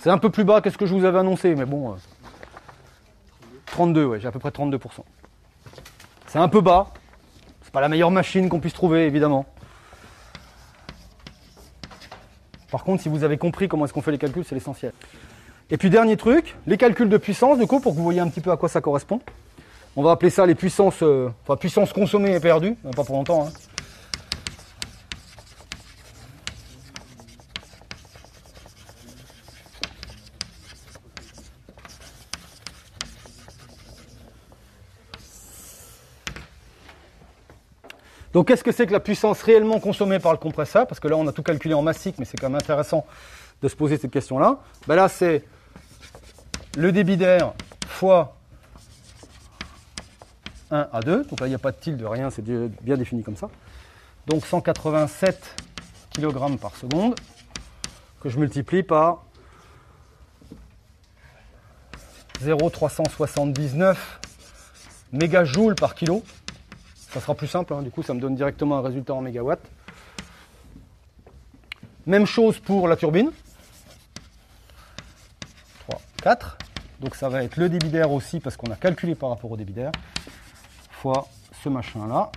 C'est un peu plus bas qu'est-ce que je vous avais annoncé, mais bon. 32, euh, ouais, j'ai à peu près 32%. C'est un peu bas. C'est pas la meilleure machine qu'on puisse trouver, évidemment. Par contre, si vous avez compris comment est-ce qu'on fait les calculs, c'est l'essentiel. Et puis dernier truc, les calculs de puissance, du coup, pour que vous voyez un petit peu à quoi ça correspond. On va appeler ça les puissances, euh, enfin puissance consommée et perdue, pas pour longtemps. Hein. Donc qu'est-ce que c'est que la puissance réellement consommée par le compresseur? Parce que là on a tout calculé en massique, mais c'est quand même intéressant de se poser cette question-là. Ben là c'est le débit d'air fois 1 à 2. Donc là, il n'y a pas de tilde, rien, c'est bien défini comme ça. Donc 187 kg par seconde que je multiplie par 0,379 mégajoules par kilo. Ça sera plus simple, hein. du coup ça me donne directement un résultat en mégawatts. Même chose pour la turbine. 3, 4. Donc ça va être le débit d'air aussi, parce qu'on a calculé par rapport au débit d'air, fois ce machin-là.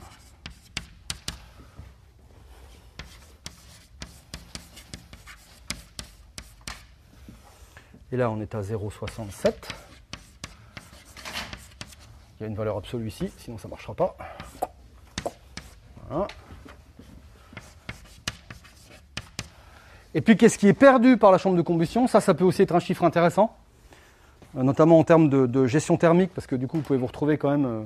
Et là, on est à 0,67. Il y a une valeur absolue ici, sinon ça ne marchera pas. Et puis, qu'est-ce qui est perdu par la chambre de combustion? Ça, ça peut aussi être un chiffre intéressant. Euh, notamment en termes de, gestion thermique, parce que du coup, vous pouvez vous retrouver quand même euh,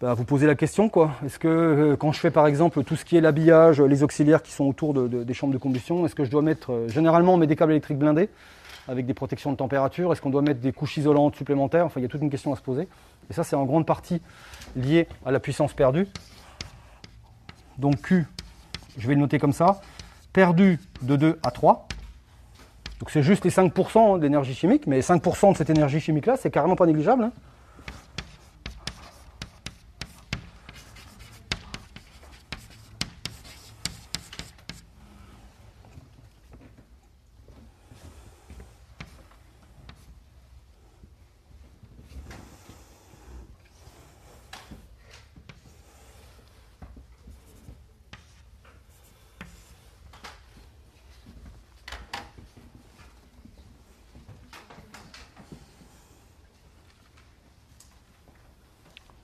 bah, vous poser la question quoi. Est-ce que euh, quand je fais par exemple tout ce qui est l'habillage, les auxiliaires qui sont autour des chambres de combustion, est-ce que je dois mettre généralement on met des câbles électriques blindés avec des protections de température? Est-ce qu'on doit mettre des couches isolantes supplémentaires? Enfin, il y a toute une question à se poser. Et ça, c'est en grande partie lié à la puissance perdue. Donc Q, je vais le noter comme ça, perdu de 2 à 3. Donc c'est juste les 5% d'énergie chimique, mais 5% de cette énergie chimique-là, c'est carrément pas négligeable. Hein.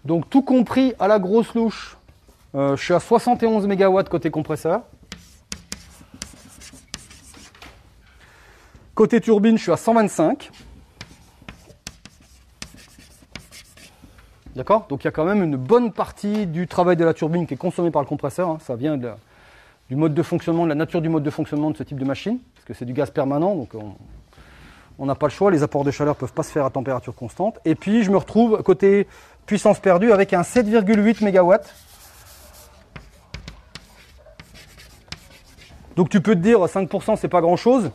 Donc tout compris à la grosse louche, euh, je suis à 71 MW côté compresseur. Côté turbine, je suis à 125. D'accord? Donc il y a quand même une bonne partie du travail de la turbine qui est consommée par le compresseur. hein. Ça vient du mode de fonctionnement, de la nature du mode de fonctionnement de ce type de machine, parce que c'est du gaz permanent, donc on on n'a pas le choix. Les apports de chaleur ne peuvent pas se faire à température constante. Et puis je me retrouve côté puissance perdue avec un 7,8 MW. Donc tu peux te dire 5% c'est pas grand chose.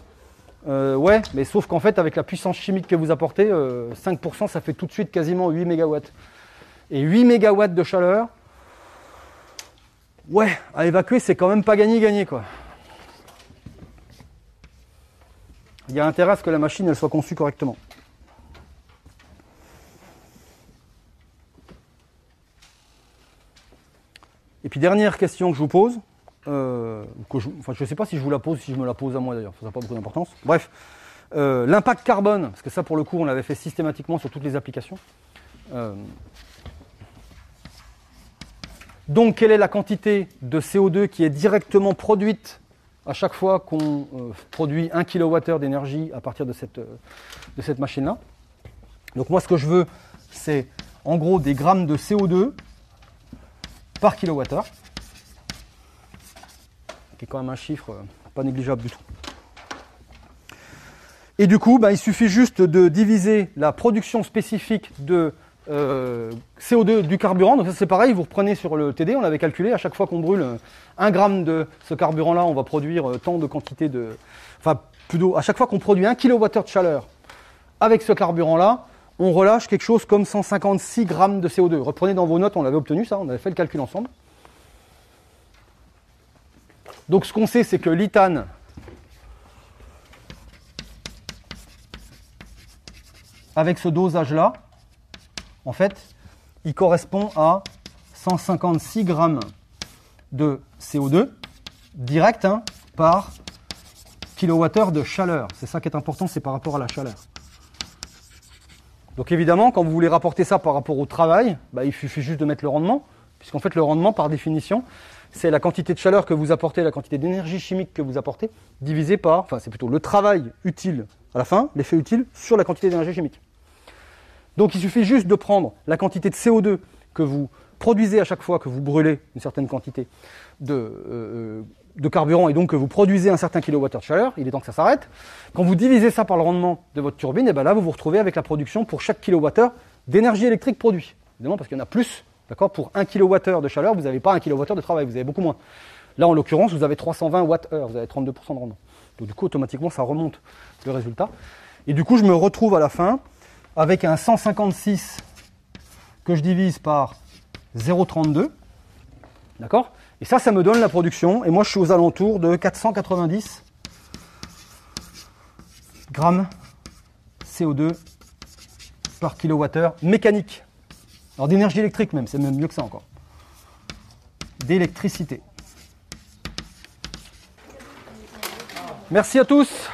Euh, ouais, mais sauf qu'en fait avec la puissance chimique que vous apportez, euh, 5% ça fait tout de suite quasiment 8 MW. Et 8 MW de chaleur, ouais, à évacuer c'est quand même pas gagné-gagné quoi. Il y a intérêt à ce que la machine elle soit conçue correctement. Et puis dernière question que je vous pose, euh, je, enfin je ne sais pas si je vous la pose, si je me la pose à moi d'ailleurs, ça n'a pas beaucoup d'importance. Bref, euh, l'impact carbone, parce que ça pour le coup on l'avait fait systématiquement sur toutes les applications. Euh, donc quelle est la quantité de CO2 qui est directement produite à chaque fois qu'on produit 1 kWh d'énergie à partir de cette, de cette machine-là? Donc moi ce que je veux, c'est en gros des grammes de CO2 par kilowattheure, qui est quand même un chiffre euh, pas négligeable du tout. Et du coup, bah, il suffit juste de diviser la production spécifique de euh, CO2 du carburant. Donc ça c'est pareil, vous reprenez sur le TD, on avait calculé, à chaque fois qu'on brûle euh, un gramme de ce carburant-là, on va produire tant de quantité de... Enfin, plutôt, à chaque fois qu'on produit un kilowattheure de chaleur avec ce carburant-là, on relâche quelque chose comme 156 grammes de CO2. Reprenez dans vos notes, on l'avait obtenu ça, on avait fait le calcul ensemble. Donc ce qu'on sait, c'est que l'ithane, avec ce dosage-là, en fait, il correspond à 156 grammes de CO2 direct hein, par kilowattheure de chaleur. C'est ça qui est important, c'est par rapport à la chaleur. Donc évidemment, quand vous voulez rapporter ça par rapport au travail, bah, il suffit juste de mettre le rendement, puisqu'en fait le rendement, par définition, c'est la quantité de chaleur que vous apportez, la quantité d'énergie chimique que vous apportez, divisé par, enfin c'est plutôt le travail utile à la fin, l'effet utile, sur la quantité d'énergie chimique. Donc il suffit juste de prendre la quantité de CO2 que vous produisez à chaque fois que vous brûlez une certaine quantité de, euh, de carburant et donc que vous produisez un certain kilowattheure de chaleur, il est temps que ça s'arrête. Quand vous divisez ça par le rendement de votre turbine, et ben là vous vous retrouvez avec la production pour chaque kilowattheure d'énergie électrique produit. Évidemment parce qu'il y en a plus, d'accord? Pour 1 kilowattheure de chaleur, vous n'avez pas 1 kilowattheure de travail, vous avez beaucoup moins. Là en l'occurrence, vous avez 320 watts-heure, vous avez 32% de rendement. Donc du coup automatiquement ça remonte le résultat. Et du coup je me retrouve à la fin avec un 156 que je divise par 0,32. D'accord? Et ça, ça me donne la production. Et moi, je suis aux alentours de 490 grammes CO2 par kilowattheure mécanique. Alors d'énergie électrique même, c'est même mieux que ça encore. D'électricité. Merci à tous.